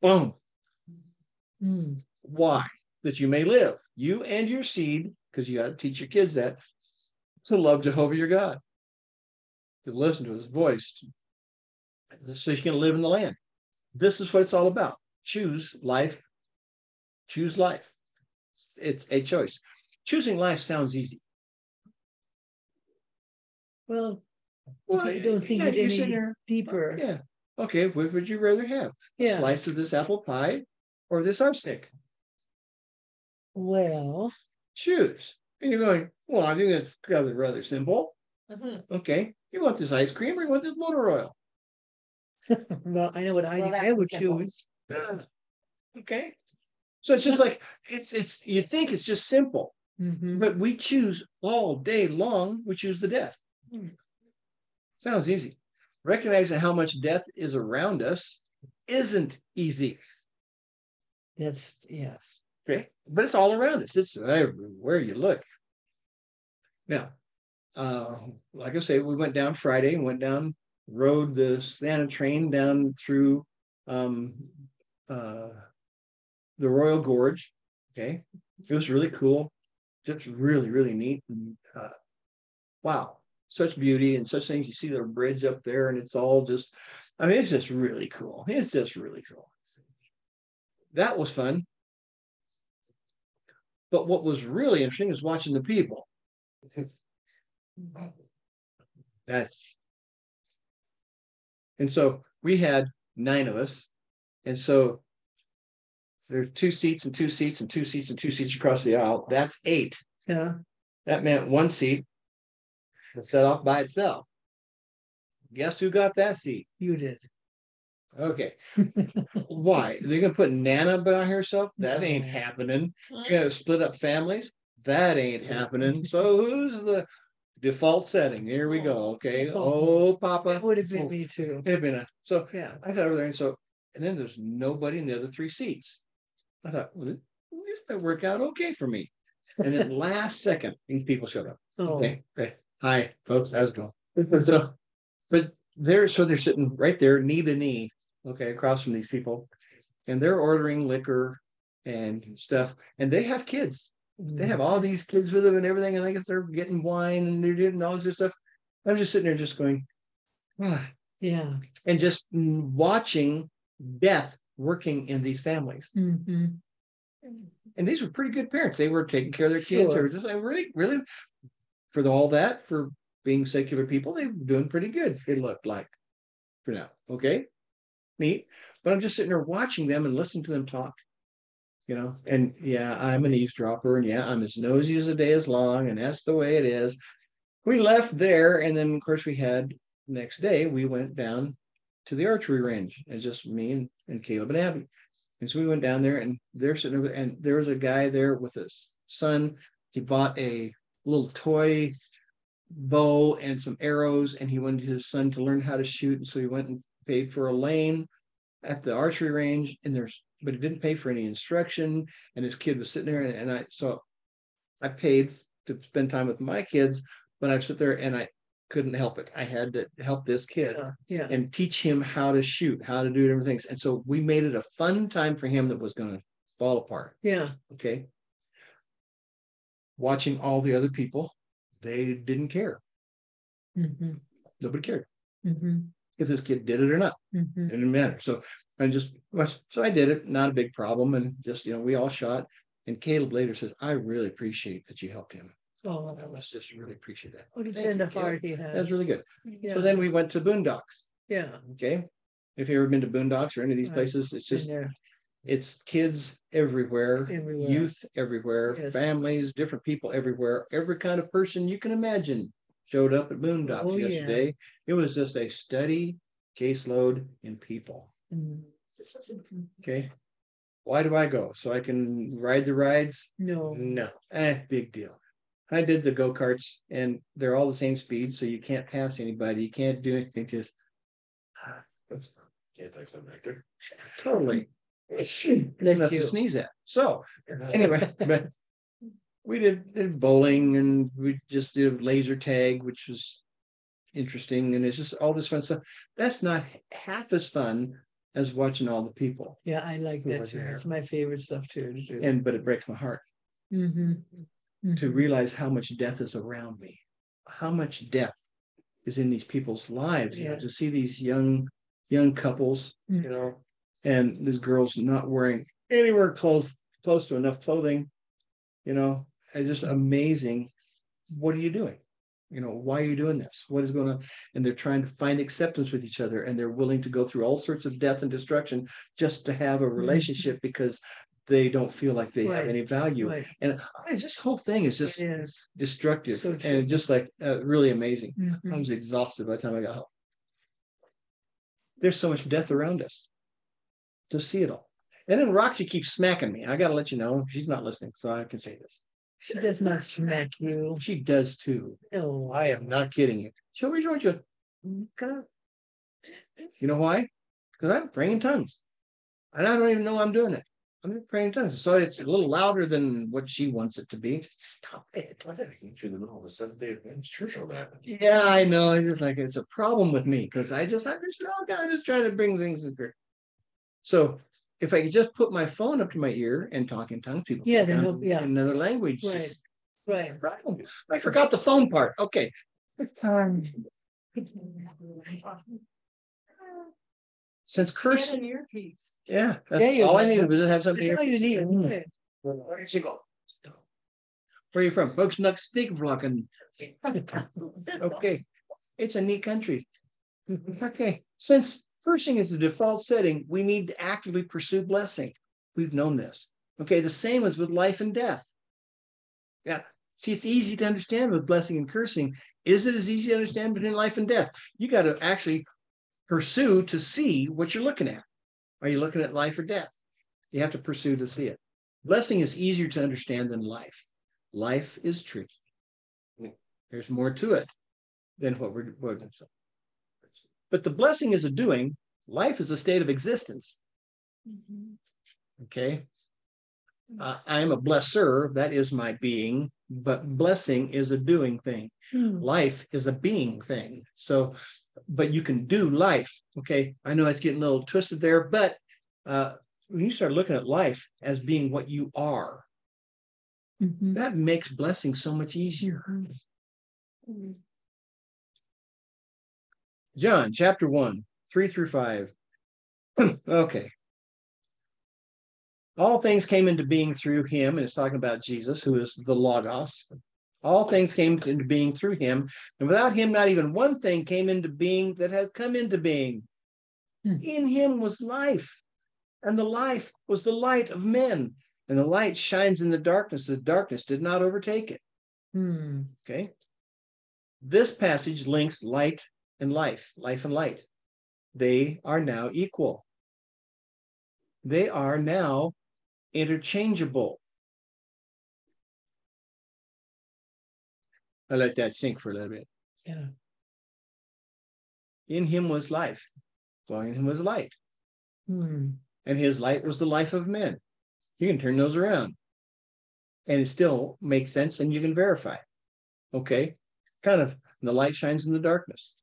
Boom. mm, Why? That you may live, you and your seed, because you got to teach your kids that, to love Jehovah your God, to listen to his voice, so you can live in the land. This is what it's all about. Choose life. Choose life. It's a choice. Choosing life sounds easy. Well, Well, you don't think yeah, it any there, deeper. Uh, yeah. Okay. What would you rather have? A Yeah. slice of this apple pie or this stick? Well. Choose. And you're going, well, I think it's rather, rather simple. Okay. You want this ice cream or you want this motor oil? Well, I know what I, Well, I would simple. choose. Okay. So it's just like it's it's you think it's just simple, Mhm. but we choose all day long, we choose the death. Hmm. Sounds easy. Recognizing how much death is around us isn't easy. That's, yes. Okay. But it's all around us. It's everywhere you look. Now, uh, like I say, we went down Friday and went down, rode the Santa train down through um, uh, the Royal Gorge. Okay. It was really cool. Just really, really neat. And, uh, wow. Such beauty and such things. You see the bridge up there, and it's all just, I mean, it's just really cool. It's just really cool. That was fun. But what was really interesting is watching the people. That's and so we had nine of us, and so there's two seats and two seats and two seats and two seats across the aisle. That's eight. Yeah. That meant one seat was set off by itself. Guess who got that seat? You did. Okay. Why? They're gonna put Nana by herself? That ain't happening. You're gonna split up families? That ain't happening. So who's the default setting? Here we go. Oh, okay. Oh, Papa. That would have been oh, me too. It'd been a, so Yeah. I thought over there, and so, and then there's nobody in the other three seats. I thought, well, this might work out okay for me. And then last second, these people showed up. Oh, Okay, okay. Hi, folks, how's it going? So, but they're, so they're sitting right there, knee to knee, okay, across from these people. And they're ordering liquor and stuff, and they have kids. They have all these kids with them and everything, and I guess they're getting wine and they're doing all this stuff. I'm just sitting there just going, ah, yeah. and just watching death working in these families. Mhm. And these were pretty good parents. They were taking care of their kids. They were just like really, really for the, all that, for being secular people, they were doing pretty good, it looked like for now. Okay. Neat. But I'm just sitting there watching them and listening to them talk. You know, and yeah, I'm an eavesdropper, and yeah, I'm as nosy as the day is long, and that's the way it is. We left there, and then of course we had next day we went down to the archery range. It's just me and, and Caleb and Abby. And so we went down there and they're sitting over and there was a guy there with his son. He bought a little toy bow and some arrows and he wanted his son to learn how to shoot. And so he went and paid for a lane at the archery range and there's but he didn't pay for any instruction and his kid was sitting there and, and I so I paid to spend time with my kids, but I sit there and I couldn't help it. I had to help this kid Yeah. Yeah. and teach him how to shoot, how to do different things. And so we made it a fun time for him that was going to fall apart. Yeah. Okay. Watching all the other people, they didn't care. Mhm. Nobody cared. Mhm. If this kid did it or not. Mhm. It didn't matter. So I just, so I did it, not a big problem. And just, you know, we all shot. And Caleb later says, I really appreciate that you helped him. Oh, I was just really appreciate that. what a tender heart he has. That's really good. Yeah, So then we went to Boondocks. yeah. Okay. If you've ever been to Boondocks or any of these places, it's just, it's kids everywhere, Everywhere. youth everywhere, Yes. families, different people everywhere, every kind of person you can imagine showed up at Oh, Boondocks yeah. yesterday. It was just a steady caseload in people. Mm. Okay. Why do I go? So I can ride the rides? No, No, eh, big deal. I did the go-karts and they're all the same speed, so you can't pass anybody. You can't do anything, just That's- Can't take some nectar. totally. Let Enough to you. sneeze at. So anyway, but we did, did bowling and we just did laser tag, which was interesting. And it's just all this fun stuff. That's not half as fun as watching all the people. Yeah, I like that too. there? It's my favorite stuff too. to do. And but it breaks my heart Mhm. to Mhm. realize how much death is around me, how much death is in these people's lives. You know, Yeah. to see these young, young couples, Mm. you know, and these girls not wearing anywhere close close to enough clothing, you know, just amazing. What are you doing? You know, why are you doing this? What is going on? And they're trying to find acceptance with each other, and they're willing to go through all sorts of death and destruction just to have a relationship because they don't feel like they have Mm-hmm. Any value. Right. And I, this whole thing is just is. destructive So and just like uh, really amazing. I Mhm. was exhausted by the time I got home. There's so much death around us to see it all. And then Roxy keeps smacking me. I got to let you know she's not listening, so I can say this. She does not smack you. She does too. No. I am not kidding you. She'll rejoin you. Okay. You know why? Because I'm praying in tongues. And I don't even know I'm doing it. I'm praying in tongues. So it's a little louder than what she wants it to be. Just stop it. I didn't get you in the middle of the Seventh Day Adventist Church on that. Yeah, I know. It's just like it's a problem with me because I just I'm just no, I'm just trying to bring things to grid. So if I could just put my phone up to my ear and talk in tongues, people Yeah, think then I'm they'll- yeah. in another language. Right. Just- Right. problem. I forgot the phone part. Okay. Um, Since Get curse, an earpiece. yeah, that's Yeah, all I got needed it. was to have something. That's all you need. Okay. Where did she go? Where are you from? Folks, not stick vlogging. Okay, it's a neat country. Okay, since cursing is the default setting, we need to actively pursue blessing. We've known this. Okay, the same as with life and death. Yeah, see, it's easy to understand with blessing and cursing. Is it as easy to understand between life and death? You got to actually pursue to see what you're looking at. Are you looking at life or death? You have to pursue to see it. Blessing is easier to understand than life. Life is tricky. There's more to it than what we're, what- but the blessing is a doing. Life is a state of existence. Okay. Uh, I am a blesser. That is my being. But blessing is a doing thing. Hmm. Life is a being thing. So, but you can do life. Okay. I know it's getting a little twisted there, but uh, when you start looking at life as being what you are, Mhm. that makes blessing so much easier. John chapter one, three through five. okay. All things came into being through him, and it's talking about Jesus, who is the Logos. All things came into being through him, and without him, not even one thing came into being that has come into being. Hmm. In him was life, and the life was the light of men, and the light shines in the darkness. The darkness did not overtake it. Hmm. Okay. This passage links light and life, life and light. They are now equal. They are now interchangeable. I let that sink for a little bit. Yeah. In him was life, flowing in him was light, Hmm. and his light was the life of men. You can turn those around, and it still makes sense, and you can verify. Okay, kind of the light shines in the darkness.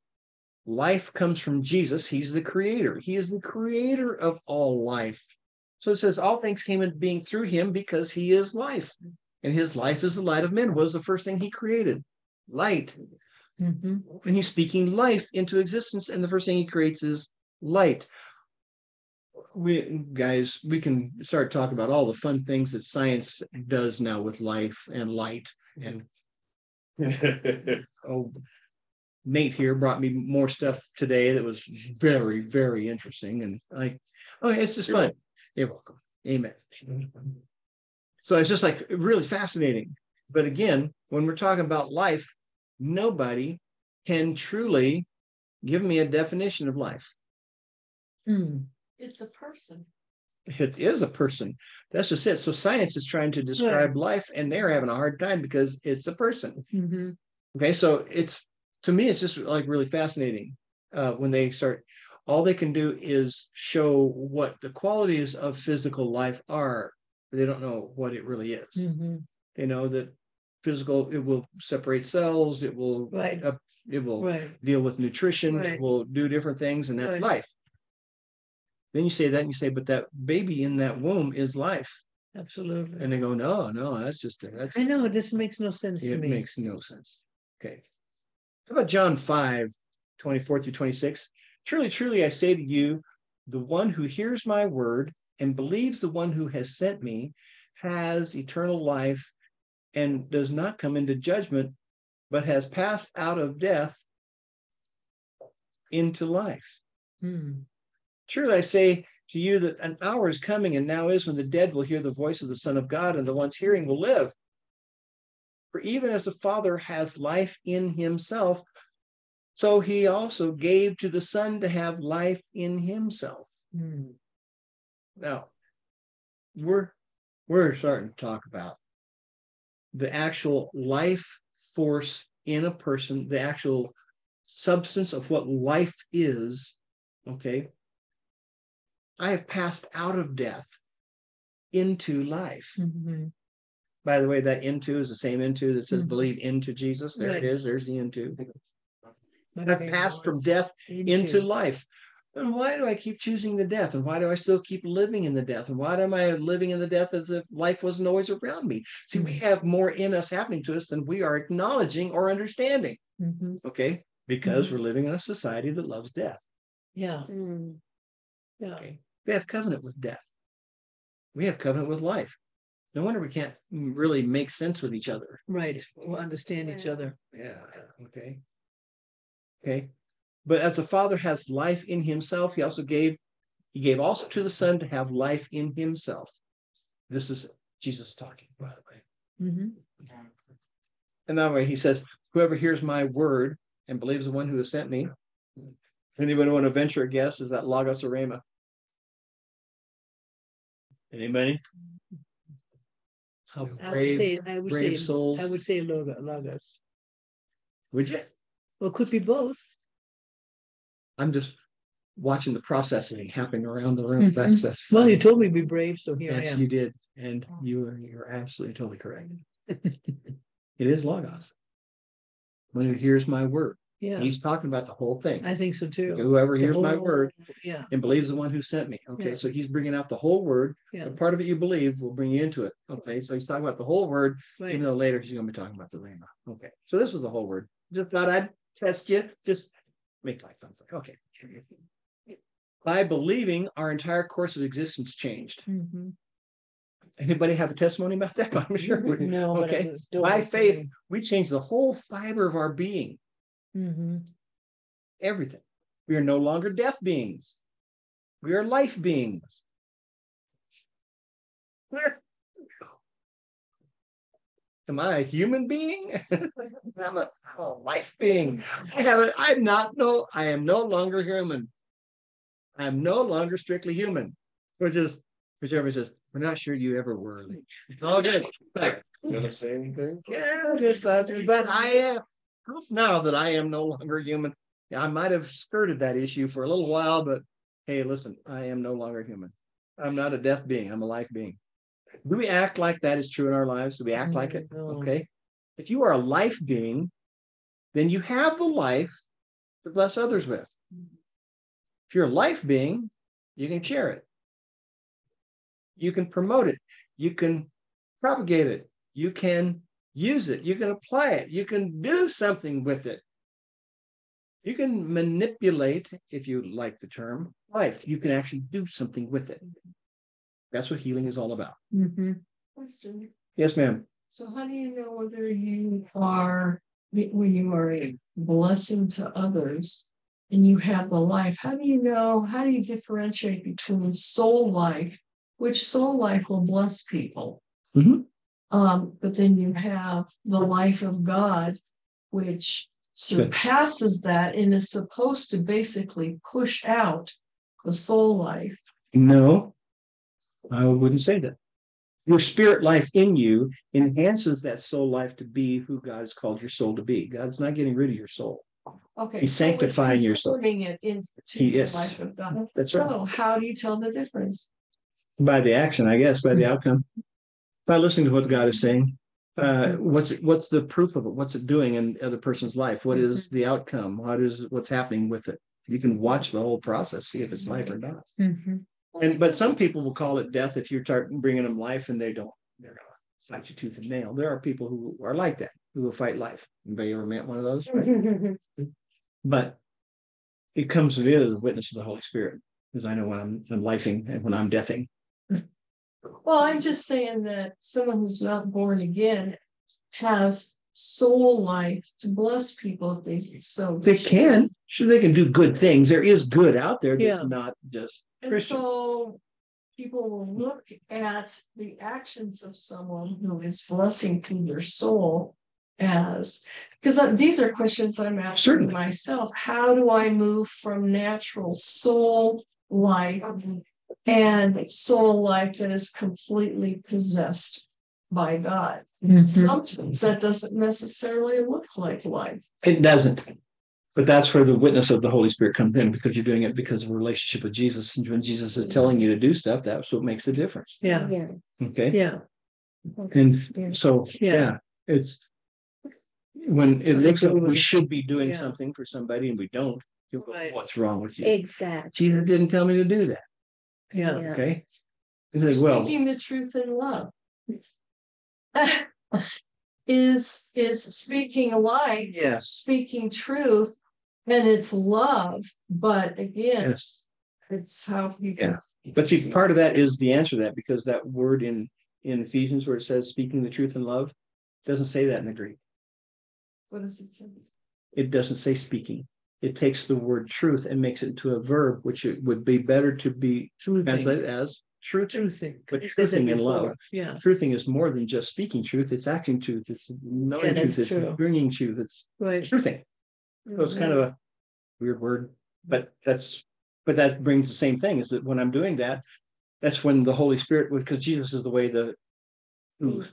Life comes from Jesus. He's the creator. He is the creator of all life. So it says all things came into being through him because he is life. And his life is the light of men. What was the first thing he created? Light. Mhm. and he's speaking life into existence. And the first thing he creates is light. We guys, we can start talking about all the fun things that science does now with life and light. And oh, Nate here brought me more stuff today that was very, very interesting. And like, oh, it's just You're fun. You're welcome. Amen. So it's just like really fascinating. But again, when we're talking about life, nobody can truly give me a definition of life. Hmm. It's a person. It is a person. That's just it. So science is trying to describe life and they're having a hard time because it's a person. Mhm. Okay. So it's to me, it's just like really fascinating uh, when they start. All they can do is show what the qualities of physical life are. But they don't know what it really is. Mhm. They know that physical, it will separate cells, it will Right. uh, it will Right. deal with nutrition, it will do different things, and that's Right. life. Then you say that and you say, but that baby in that womb is life. Absolutely. And they go, no, no, that's just that's I know, this makes no sense to it makes no sense. Okay. How about John 5, 24 through 26? Truly, truly, I say to you, the one who hears my word and believes the one who has sent me has eternal life and does not come into judgment, but has passed out of death into life. Hmm. Truly, I say to you that an hour is coming and now is when the dead will hear the voice of the Son of God, and the ones hearing will live. For even as the Father has life in himself, so he also gave to the Son to have life in himself. Hmm. Now, we're we're starting to talk about the actual life force in a person, the actual substance of what life is. Okay. I have passed out of death into life. Mhm. By the way, that into is the same into that says Mhm. believe into Jesus. There Right. it is. There's the into. My I've favorite passed from death into Into. life. And why do I keep choosing the death? And why do I still keep living in the death? And why am I living in the death as if life wasn't always around me? See, we have more in us happening to us than we are acknowledging or understanding. Mhm. Okay. Because Mhm. we're living in a society that loves death. Yeah, Mm. yeah. Okay. We have covenant with death. We have covenant with life. No wonder we can't really make sense with each other. Right. We'll understand each other. Yeah. Okay. Okay. But as the Father has life in himself, he also gave, he gave also to the Son to have life in himself. This is Jesus talking, by the way. Mhm. And that way he says, Whoever hears my word and believes the one who has sent me. Anybody want to venture a guess? Is that Logos or Rhema? Anybody? How I would brave say, I would brave say, souls. I would say logo, logos. would you? Well, it could be both. I'm just watching the processing happening around the room. That's the Mm-hmm. Well, you told me to be brave, so here I Yes, am. you did, and you are you're absolutely totally correct. It is logos. When who hears my word, Yeah, he's talking about the whole thing. I think so too. Whoever The hears my word Yeah, and believes the one who sent me. Okay, Yeah. so he's bringing out the whole word. yeah, The part of it you believe will bring you into it. Okay, so he's talking about the whole word, even though later he's going to be talking about the rhema. Okay, so this was the whole word. Just thought I'd test you, just make life fun for you. Okay. By believing, our entire course of existence changed. Mhm. Anybody have a testimony about that? I'm sure. we- No. Okay. By faith, we changed the whole fiber of our being, Mhm. everything. We are no longer death beings. We are life beings. Am I a human being? I'm a, I'm a life being. I have a, I'm not no, I am no longer human. I am no longer strictly human, which is which everybody says, we're not sure you ever were. All good. But, Gonna say anything? yeah, just thought, but I am proof now that I am no longer human. Yeah, I might have skirted that issue for a little while, but hey, listen, I am no longer human. I'm not a death being, I'm a life being. Do we act like that is true in our lives? Do we act like it? Okay. If you are a life being, then you have the life to bless others with. If you're a life being, you can share it. You can promote it. You can propagate it. You can use it. You can apply it. You can do something with it. You can manipulate, if you like the term, life. You can actually do something with it. That's what healing is all about. Mhm. Question. Yes, ma'am. So how do you know whether you are, when you are a blessing to others? And you have the life, how do you know, how do you differentiate between soul life, which soul life will bless people? Mhm. Um, but then you have the life of God, which surpasses that and is supposed to basically push out the soul life. No, I wouldn't say that. Your spirit life in you enhances that soul life to be who God has called your soul to be. God's not getting rid of your soul. Okay. He's so sanctifying your soul. it into He the is. life of God. That's right. So how do you tell the difference? By the action, I guess, by the outcome. By listening to what God is saying. Uh, what's it, what's the proof of it? What's it doing in the other person's life? What is the outcome? What is what's happening with it? You can watch the whole process, see if it's life or not. Mhm. And but some people will call it death if you start bringing them life and they don't. They're gonna fight you tooth and nail. There are people who are like that who will fight life. Anybody ever met one of those? But it comes to me as a witness of the Holy Spirit, because I know when I'm, I'm lifing and when I'm deathing. Well, I'm just saying that someone who's not born again has soul life to bless people if they so. They can, sure, they can do good things. There is good out there Yeah. that's not just And Christian. so people will look at the actions of someone who is blessing to their soul as, because these are questions I'm asking Certainly. myself. How do I move from natural soul life and soul life that is completely possessed by God? Mhm. Sometimes that doesn't necessarily look like life. It doesn't. But that's where the witness of the Holy Spirit comes in because you're doing it because of a relationship with Jesus. And when Jesus is telling you to do stuff, that's what makes the difference. Yeah, Yeah. Okay. yeah, And so, Yeah. yeah, it's when it looks like we should be doing Yeah. something for somebody and we don't, you go, Right. what's wrong with you? Exactly. Jesus didn't tell me to do that. Yeah. Okay. He says, well, Speaking the truth in love. Is, is speaking life, yes, speaking truth, and it's love, but again, yes. it's how you. Yeah. But see, part of that is the answer to that because that word in in Ephesians where it says speaking the truth in love doesn't say that in the Greek. What does it say? It doesn't say speaking. It takes the word truth and makes it into a verb, which it would be better to be truthing. translated as truth. true thing. But truthing in love. Yeah, Truthing is more than just speaking truth, it's acting truth, it's knowing Yeah, truth, it's true. bringing truth, it's right. truthing. So it's kind of a mm-hmm. weird word, but that's, but that brings the same thing, is that when I'm doing that, that's when the Holy Spirit, because Jesus is the way, the truth,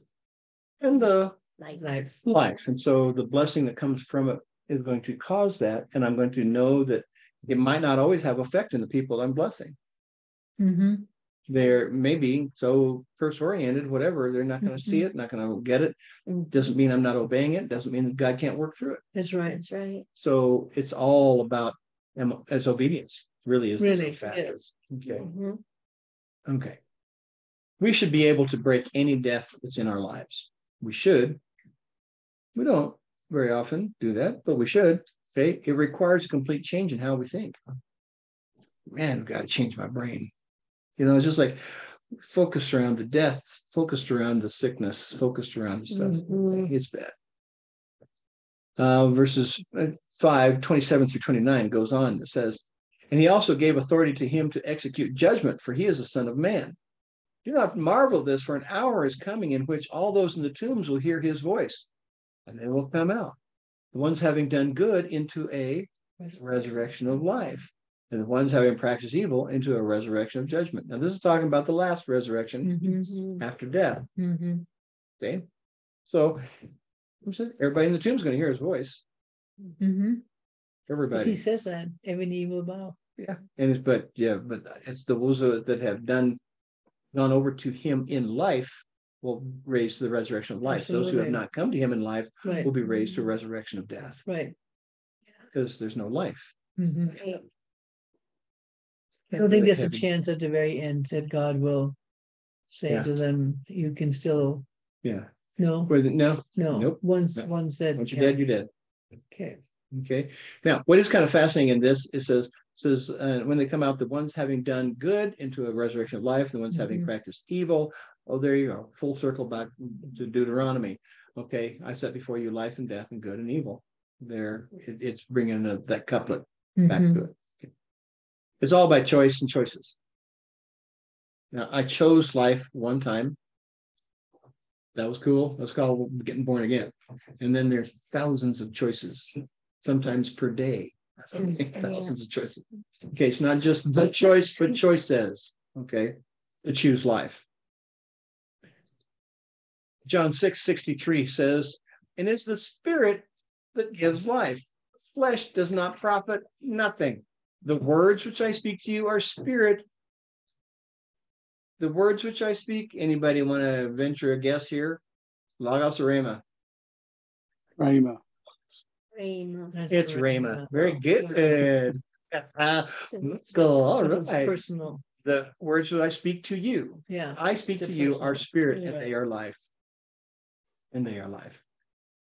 mm. and the Life. life. And so the blessing that comes from it is going to cause that, and I'm going to know that it might not always have effect in the people I'm blessing. Mm-hmm. They're maybe so curse oriented, whatever, they're not going to see it, not going to get it. Doesn't mean I'm not obeying it, doesn't mean God can't work through it. That's right. that's right. So it's all about as obedience, really is. Really, factors. Okay, Mhm. okay. We should be able to break any death that's in our lives. We should. We don't very often do that, but we should. Okay, it requires a complete change in how we think. Man, I've got to change my brain. You know, it's just like focused around the death, focused around the sickness, focused around the stuff. Mhm. It's bad. Uh, verses uh, 5, 27 through 29 goes on. It says, And he also gave authority to him to execute judgment, for he is the Son of Man. Do not marvel this, for an hour is coming in which all those in the tombs will hear his voice, and they will come out. The ones having done good into a resurrection of life, and the ones having practiced evil into a resurrection of judgment. Now, this is talking about the last resurrection Mm-hmm. after death. Mm-hmm. Okay. So everybody in the tomb is going to hear his voice. Mm-hmm. Everybody. He says that every knee will bow. Yeah, and it's but yeah, but it's the ones that have done gone over to him in life will raise to the resurrection of life. Those who have not come to him in life Right, will be raised to a resurrection of death right. because there's no life. Mhm. Right. I don't think there's a chance at the very end that God will say Yeah. to them, you can still, Yeah. no, Where the, no, no, Nope. once, No. one said. once you're yeah, dead, you're dead. Okay, Okay, now what is kind of fascinating in this, it says, says, uh, when they come out, the ones having done good into a resurrection of life, the ones having Mhm. practiced evil. Oh, there you go, full circle back to Deuteronomy. Okay, I set before you life and death and good and evil. There, it- it's bringing the- that couplet back Mhm. to it. It's all by choice and choices. Now, I chose life one time. That was cool. That's called getting born again. And then there's thousands of choices, sometimes per day. Thousands of choices. Okay, it's not just the choice, but choices, okay, to choose life. John 6 63 says, and it's the spirit that gives life. Flesh does not profit nothing. The words which I speak to you are spirit. The words which I speak, anybody want to venture a guess here? Logos or Rhema? Rhema. That's It's right, Rhema. Very good. Uh, let's go. All It's right. Personal, The words that I speak to you, yeah. I speak The to you are personal, spirit and they are life. And they are life.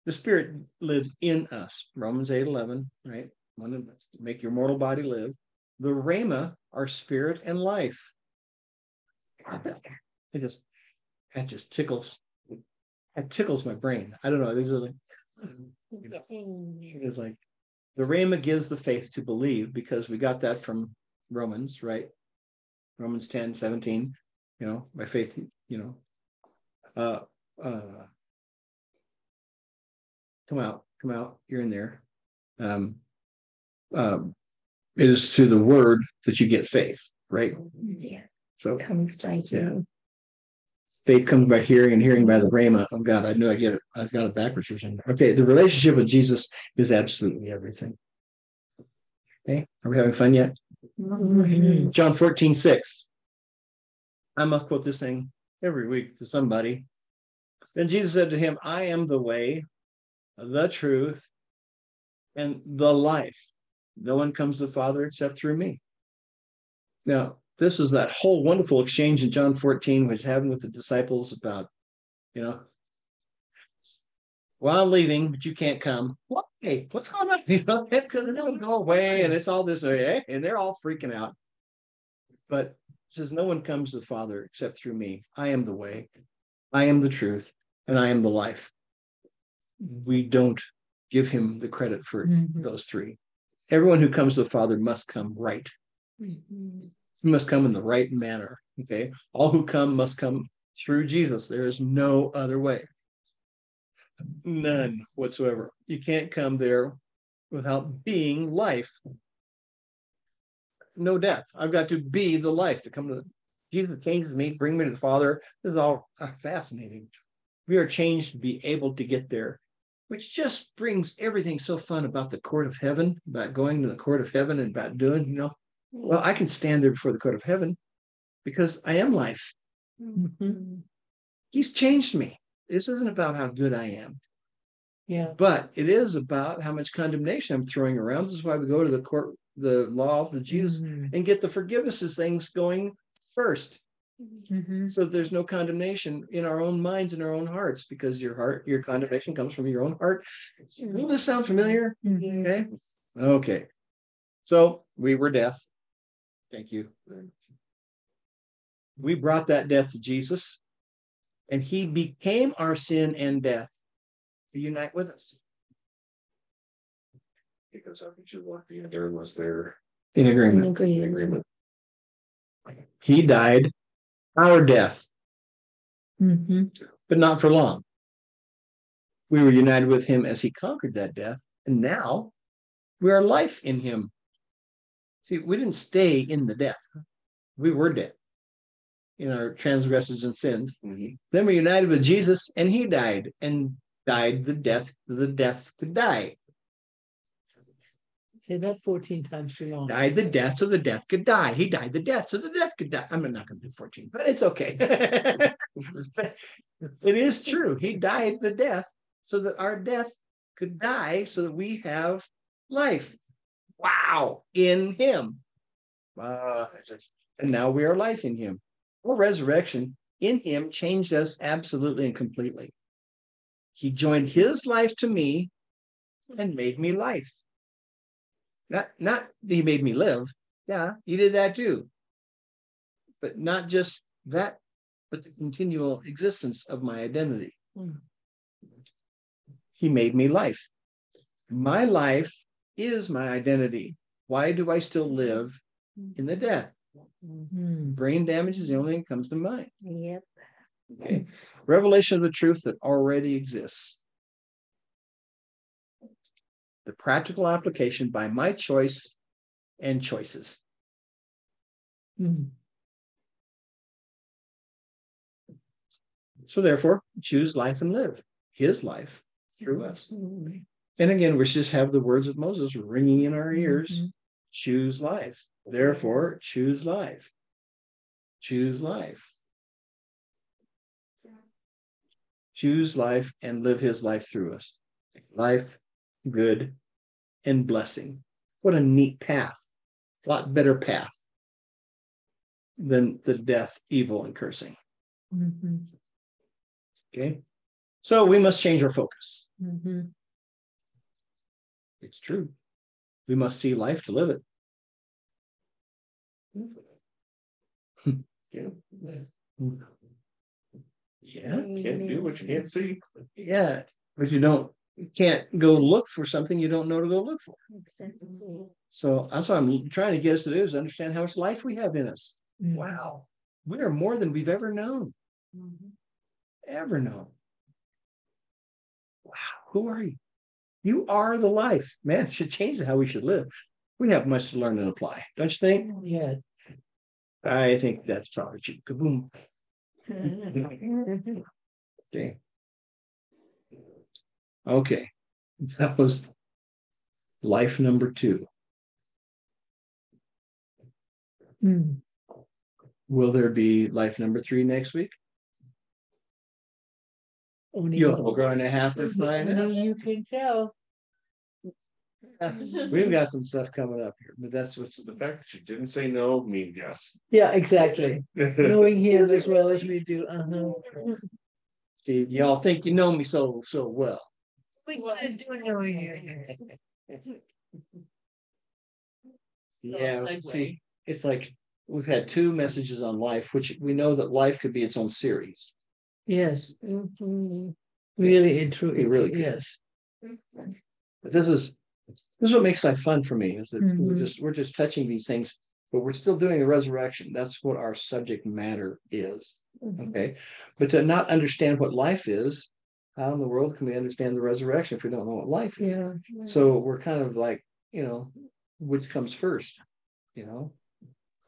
The spirit lives in us. Romans 8 11, right? Want to make your mortal body live. The Rhema are spirit and life. It just that just tickles. That tickles my brain. I don't know. These are like it's like the Rhema gives the faith to believe because we got that from Romans, right? Romans 10, 17, you know, by faith, you know. Uh uh come out, come out, you're in there. Um um it is through the word that you get faith, right? Yeah, So comes by Yeah. faith comes by hearing and hearing by the rhema of God. I knew I get it. I've got it backwards or something. Okay, the relationship with Jesus is absolutely everything. Okay, are we having fun yet? Mhm. John 14, 6. I must quote this thing every week to somebody. Then Jesus said to him, I am the way, the truth, and the life. No one comes to the Father except through me. Now, this is that whole wonderful exchange in John 14, which happened with the disciples about, you know, well, I'm leaving, but you can't come. What? Hey, what's going on? You know, because to go away, and it's all this, eh? and they're all freaking out. But says, No one comes to the Father except through me. I am the way, I am the truth, and I am the life. We don't give him the credit for Mhm. those three. Everyone who comes to the Father must come right. Mhm. You must come in the right manner. Okay. All who come must come through Jesus. There is no other way. None whatsoever. You can't come there without being life. No death. I've got to be the life to come to Jesus changes me, bring me to the Father. This is all fascinating. We are changed to be able to get there, which just brings everything so fun about the court of heaven, about going to the court of heaven and about doing, you know, well, I can stand there before the court of heaven because I am life. Mhm. He's changed me. This isn't about how good I am, Yeah. but it is about how much condemnation I'm throwing around. This is why we go to the court, the law of the Jews, Mhm. and get the forgiveness forgivenesses things going first. Mhm. So there's no condemnation in our own minds and our own hearts because your heart, your condemnation comes from your own heart. Will this sound familiar? Mhm. Okay. Okay. So we were death. Thank you. We brought that death to Jesus, and he became our sin and death to unite with us Because I think you want the other unless they're in In agreement. in agreement. agreement. He died our death, Mhm. but not for long. We were united with him as he conquered that death, and now we are life in him. See, we didn't stay in the death. We were dead in our transgressions and sins. Then we're united with Jesus, and he died and died the death the death could die. Say that fourteen times too long. Died the death so the death could die. He died the death so the death could die. I'm not going to do 14, but it's okay. It is true. He died the death so that our death could die so that we have life. Wow, in him. Uh, and now we are life in him. Our resurrection in him changed us absolutely and completely. He joined his life to me and made me life. Not, not that he made me live. Yeah, he did that too. But not just that, but the continual existence of my identity. Hmm. He made me life. My life is my identity. Why do I still live in the death? Mhm. Brain damage is the only thing that comes to mind. Yep. Okay. Revelation of the truth that already exists. The practical application by my choice and choices. Mhm. So therefore, choose life and live his life through us. And again, we just have the words of Moses ringing in our ears. Mhm. Choose life. Therefore, choose life. Choose life. Choose life and live his life through us. Life, good, and blessing. What a neat path. A lot better path than the death, evil, and cursing. Mhm. Okay. So we must change our focus. Mhm. It's true. We must see life to live it. Yeah. Yeah. Can't do what you can't see. Yeah. But you don't, you can't go look for something you don't know to go look for. So that's what I'm trying to get us to do is understand how much life we have in us. Mhm. Wow. We are more than we've ever known, Mhm. ever known. Wow. Who are you? You are the life. Man, it should change how we should live. We have much to learn and apply, don't you think? Yeah. I think that's probably true. Kaboom. Okay. Okay. That was life number two. Mm. Will there be life number three next week? Only You're you- going to have to find out. You can tell. We've got some stuff coming up here, but that's what's The fact that you didn't say no means yes. Yeah, exactly. Knowing him as well as we do. Uh-huh. See, y'all think you know me so so well. We could do know you. Yeah, segue. see, it's like we've had two messages on life, which we know that life could be its own series. Yes. Mhm. Really and truly. It really could. Yes. But this is this is what makes life fun for me is that we're Mhm. just we're just touching these things, but we're still doing a resurrection. That's what our subject matter is. Okay. But to not understand what life is, how in the world can we understand the resurrection if we don't know what life is? Yeah. So we're kind of like, you know, which comes first, you know?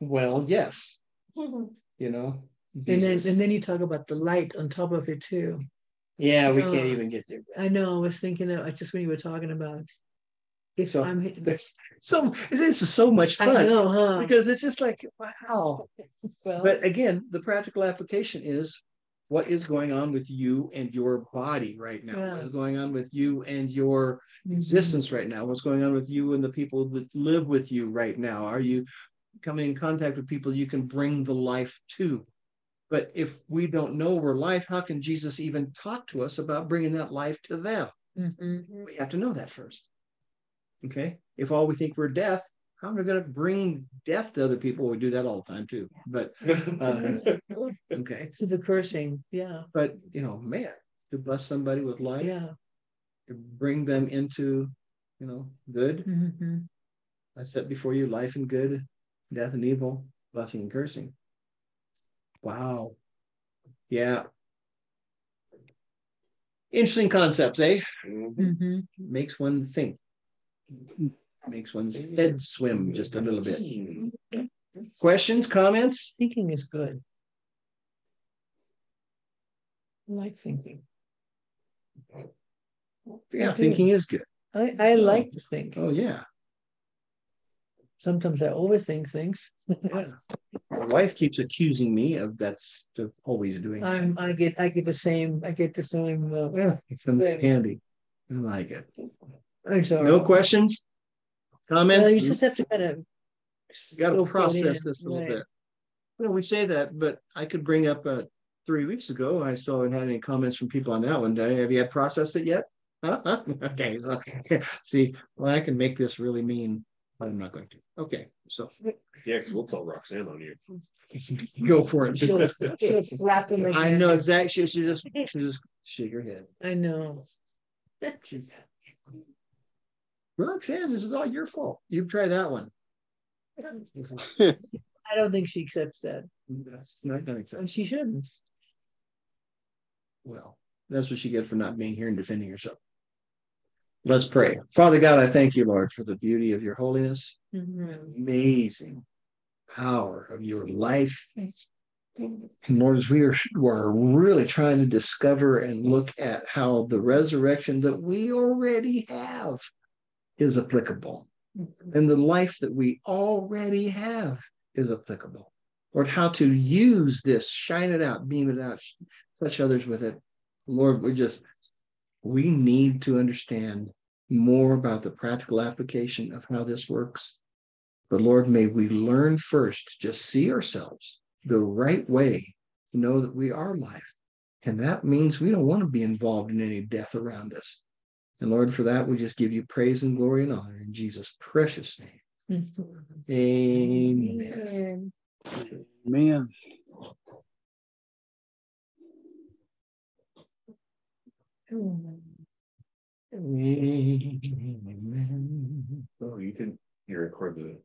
Well, yes, you know. And then, and then you talk about the light on top of it too. yeah, we can't uh, even get there. I know, I was thinking of, just when you were talking about. If So, I'm, There's so this is so much fun know, huh? because it's just like wow. Well, But again, the practical application is what is going on with you and your body right now? What Yeah. is going on with you and your mhm. existence right now? What's going on with you and the people that live with you right now? Are you coming in contact with people you can bring the life to? But if we don't know we're life, how can Jesus even talk to us about bringing that life to them? Mhm. We have to know that first. Okay. If all we think we're death, how am I going to bring death to other people? We do that all the time too. But uh, okay. So the cursing, yeah, But you know, man, to bless somebody with life, yeah. to bring them into, you know, good. Mhm. I set before you life and good, death and evil, blessing and cursing. Wow. Yeah. Interesting concepts, eh? Mhm. Mhm. Makes one think. Makes one's head swim just a little bit. Questions, comments? Thinking is good. I like thinking. Yeah, thinking is good. I, I like to think. Oh, yeah. Sometimes I overthink things. Yeah. My wife keeps accusing me of that's of always doing. I'm, I get, I get the same, I get the same, uh, it's handy. I like it. all No questions? Comments? Well, you just have to kind of. Got to process this a little right. bit. Well, we say that, but I could bring up, uh, three weeks ago, I saw and had any comments from people on that one. Have you had processed it yet? Huh? Okay, so, see, well, I can make this really mean but I'm not going to. Okay, so Yeah, because we'll tell Roxanne on you. go for it. She'll, she'll slap him I know exactly. She she just she just shake her head. I know. Roxanne, this is all your fault. You try that one. I don't think she accepts that. That's not gonna accept. And she shouldn't. Well, that's what she gets for not being here and defending herself. Let's pray. Father God, I thank you, Lord, for the beauty of your holiness, mm-hmm. amazing power of your life. And Lord, as we are, we're really trying to discover and look at how the resurrection that we already have is applicable. Mm-hmm. And the life that we already have is applicable. Lord, how to use this, shine it out, beam it out, touch others with it. Lord, we just, we need to understand more about the practical application of how this works. But Lord, may we learn first to just see ourselves the right way to know that we are life. And that means we don't want to be involved in any death around us. And Lord, for that, we just give you praise and glory and honor in Jesus' precious name. Amen. Amen. Amen. Amen. Oh, you can you record the.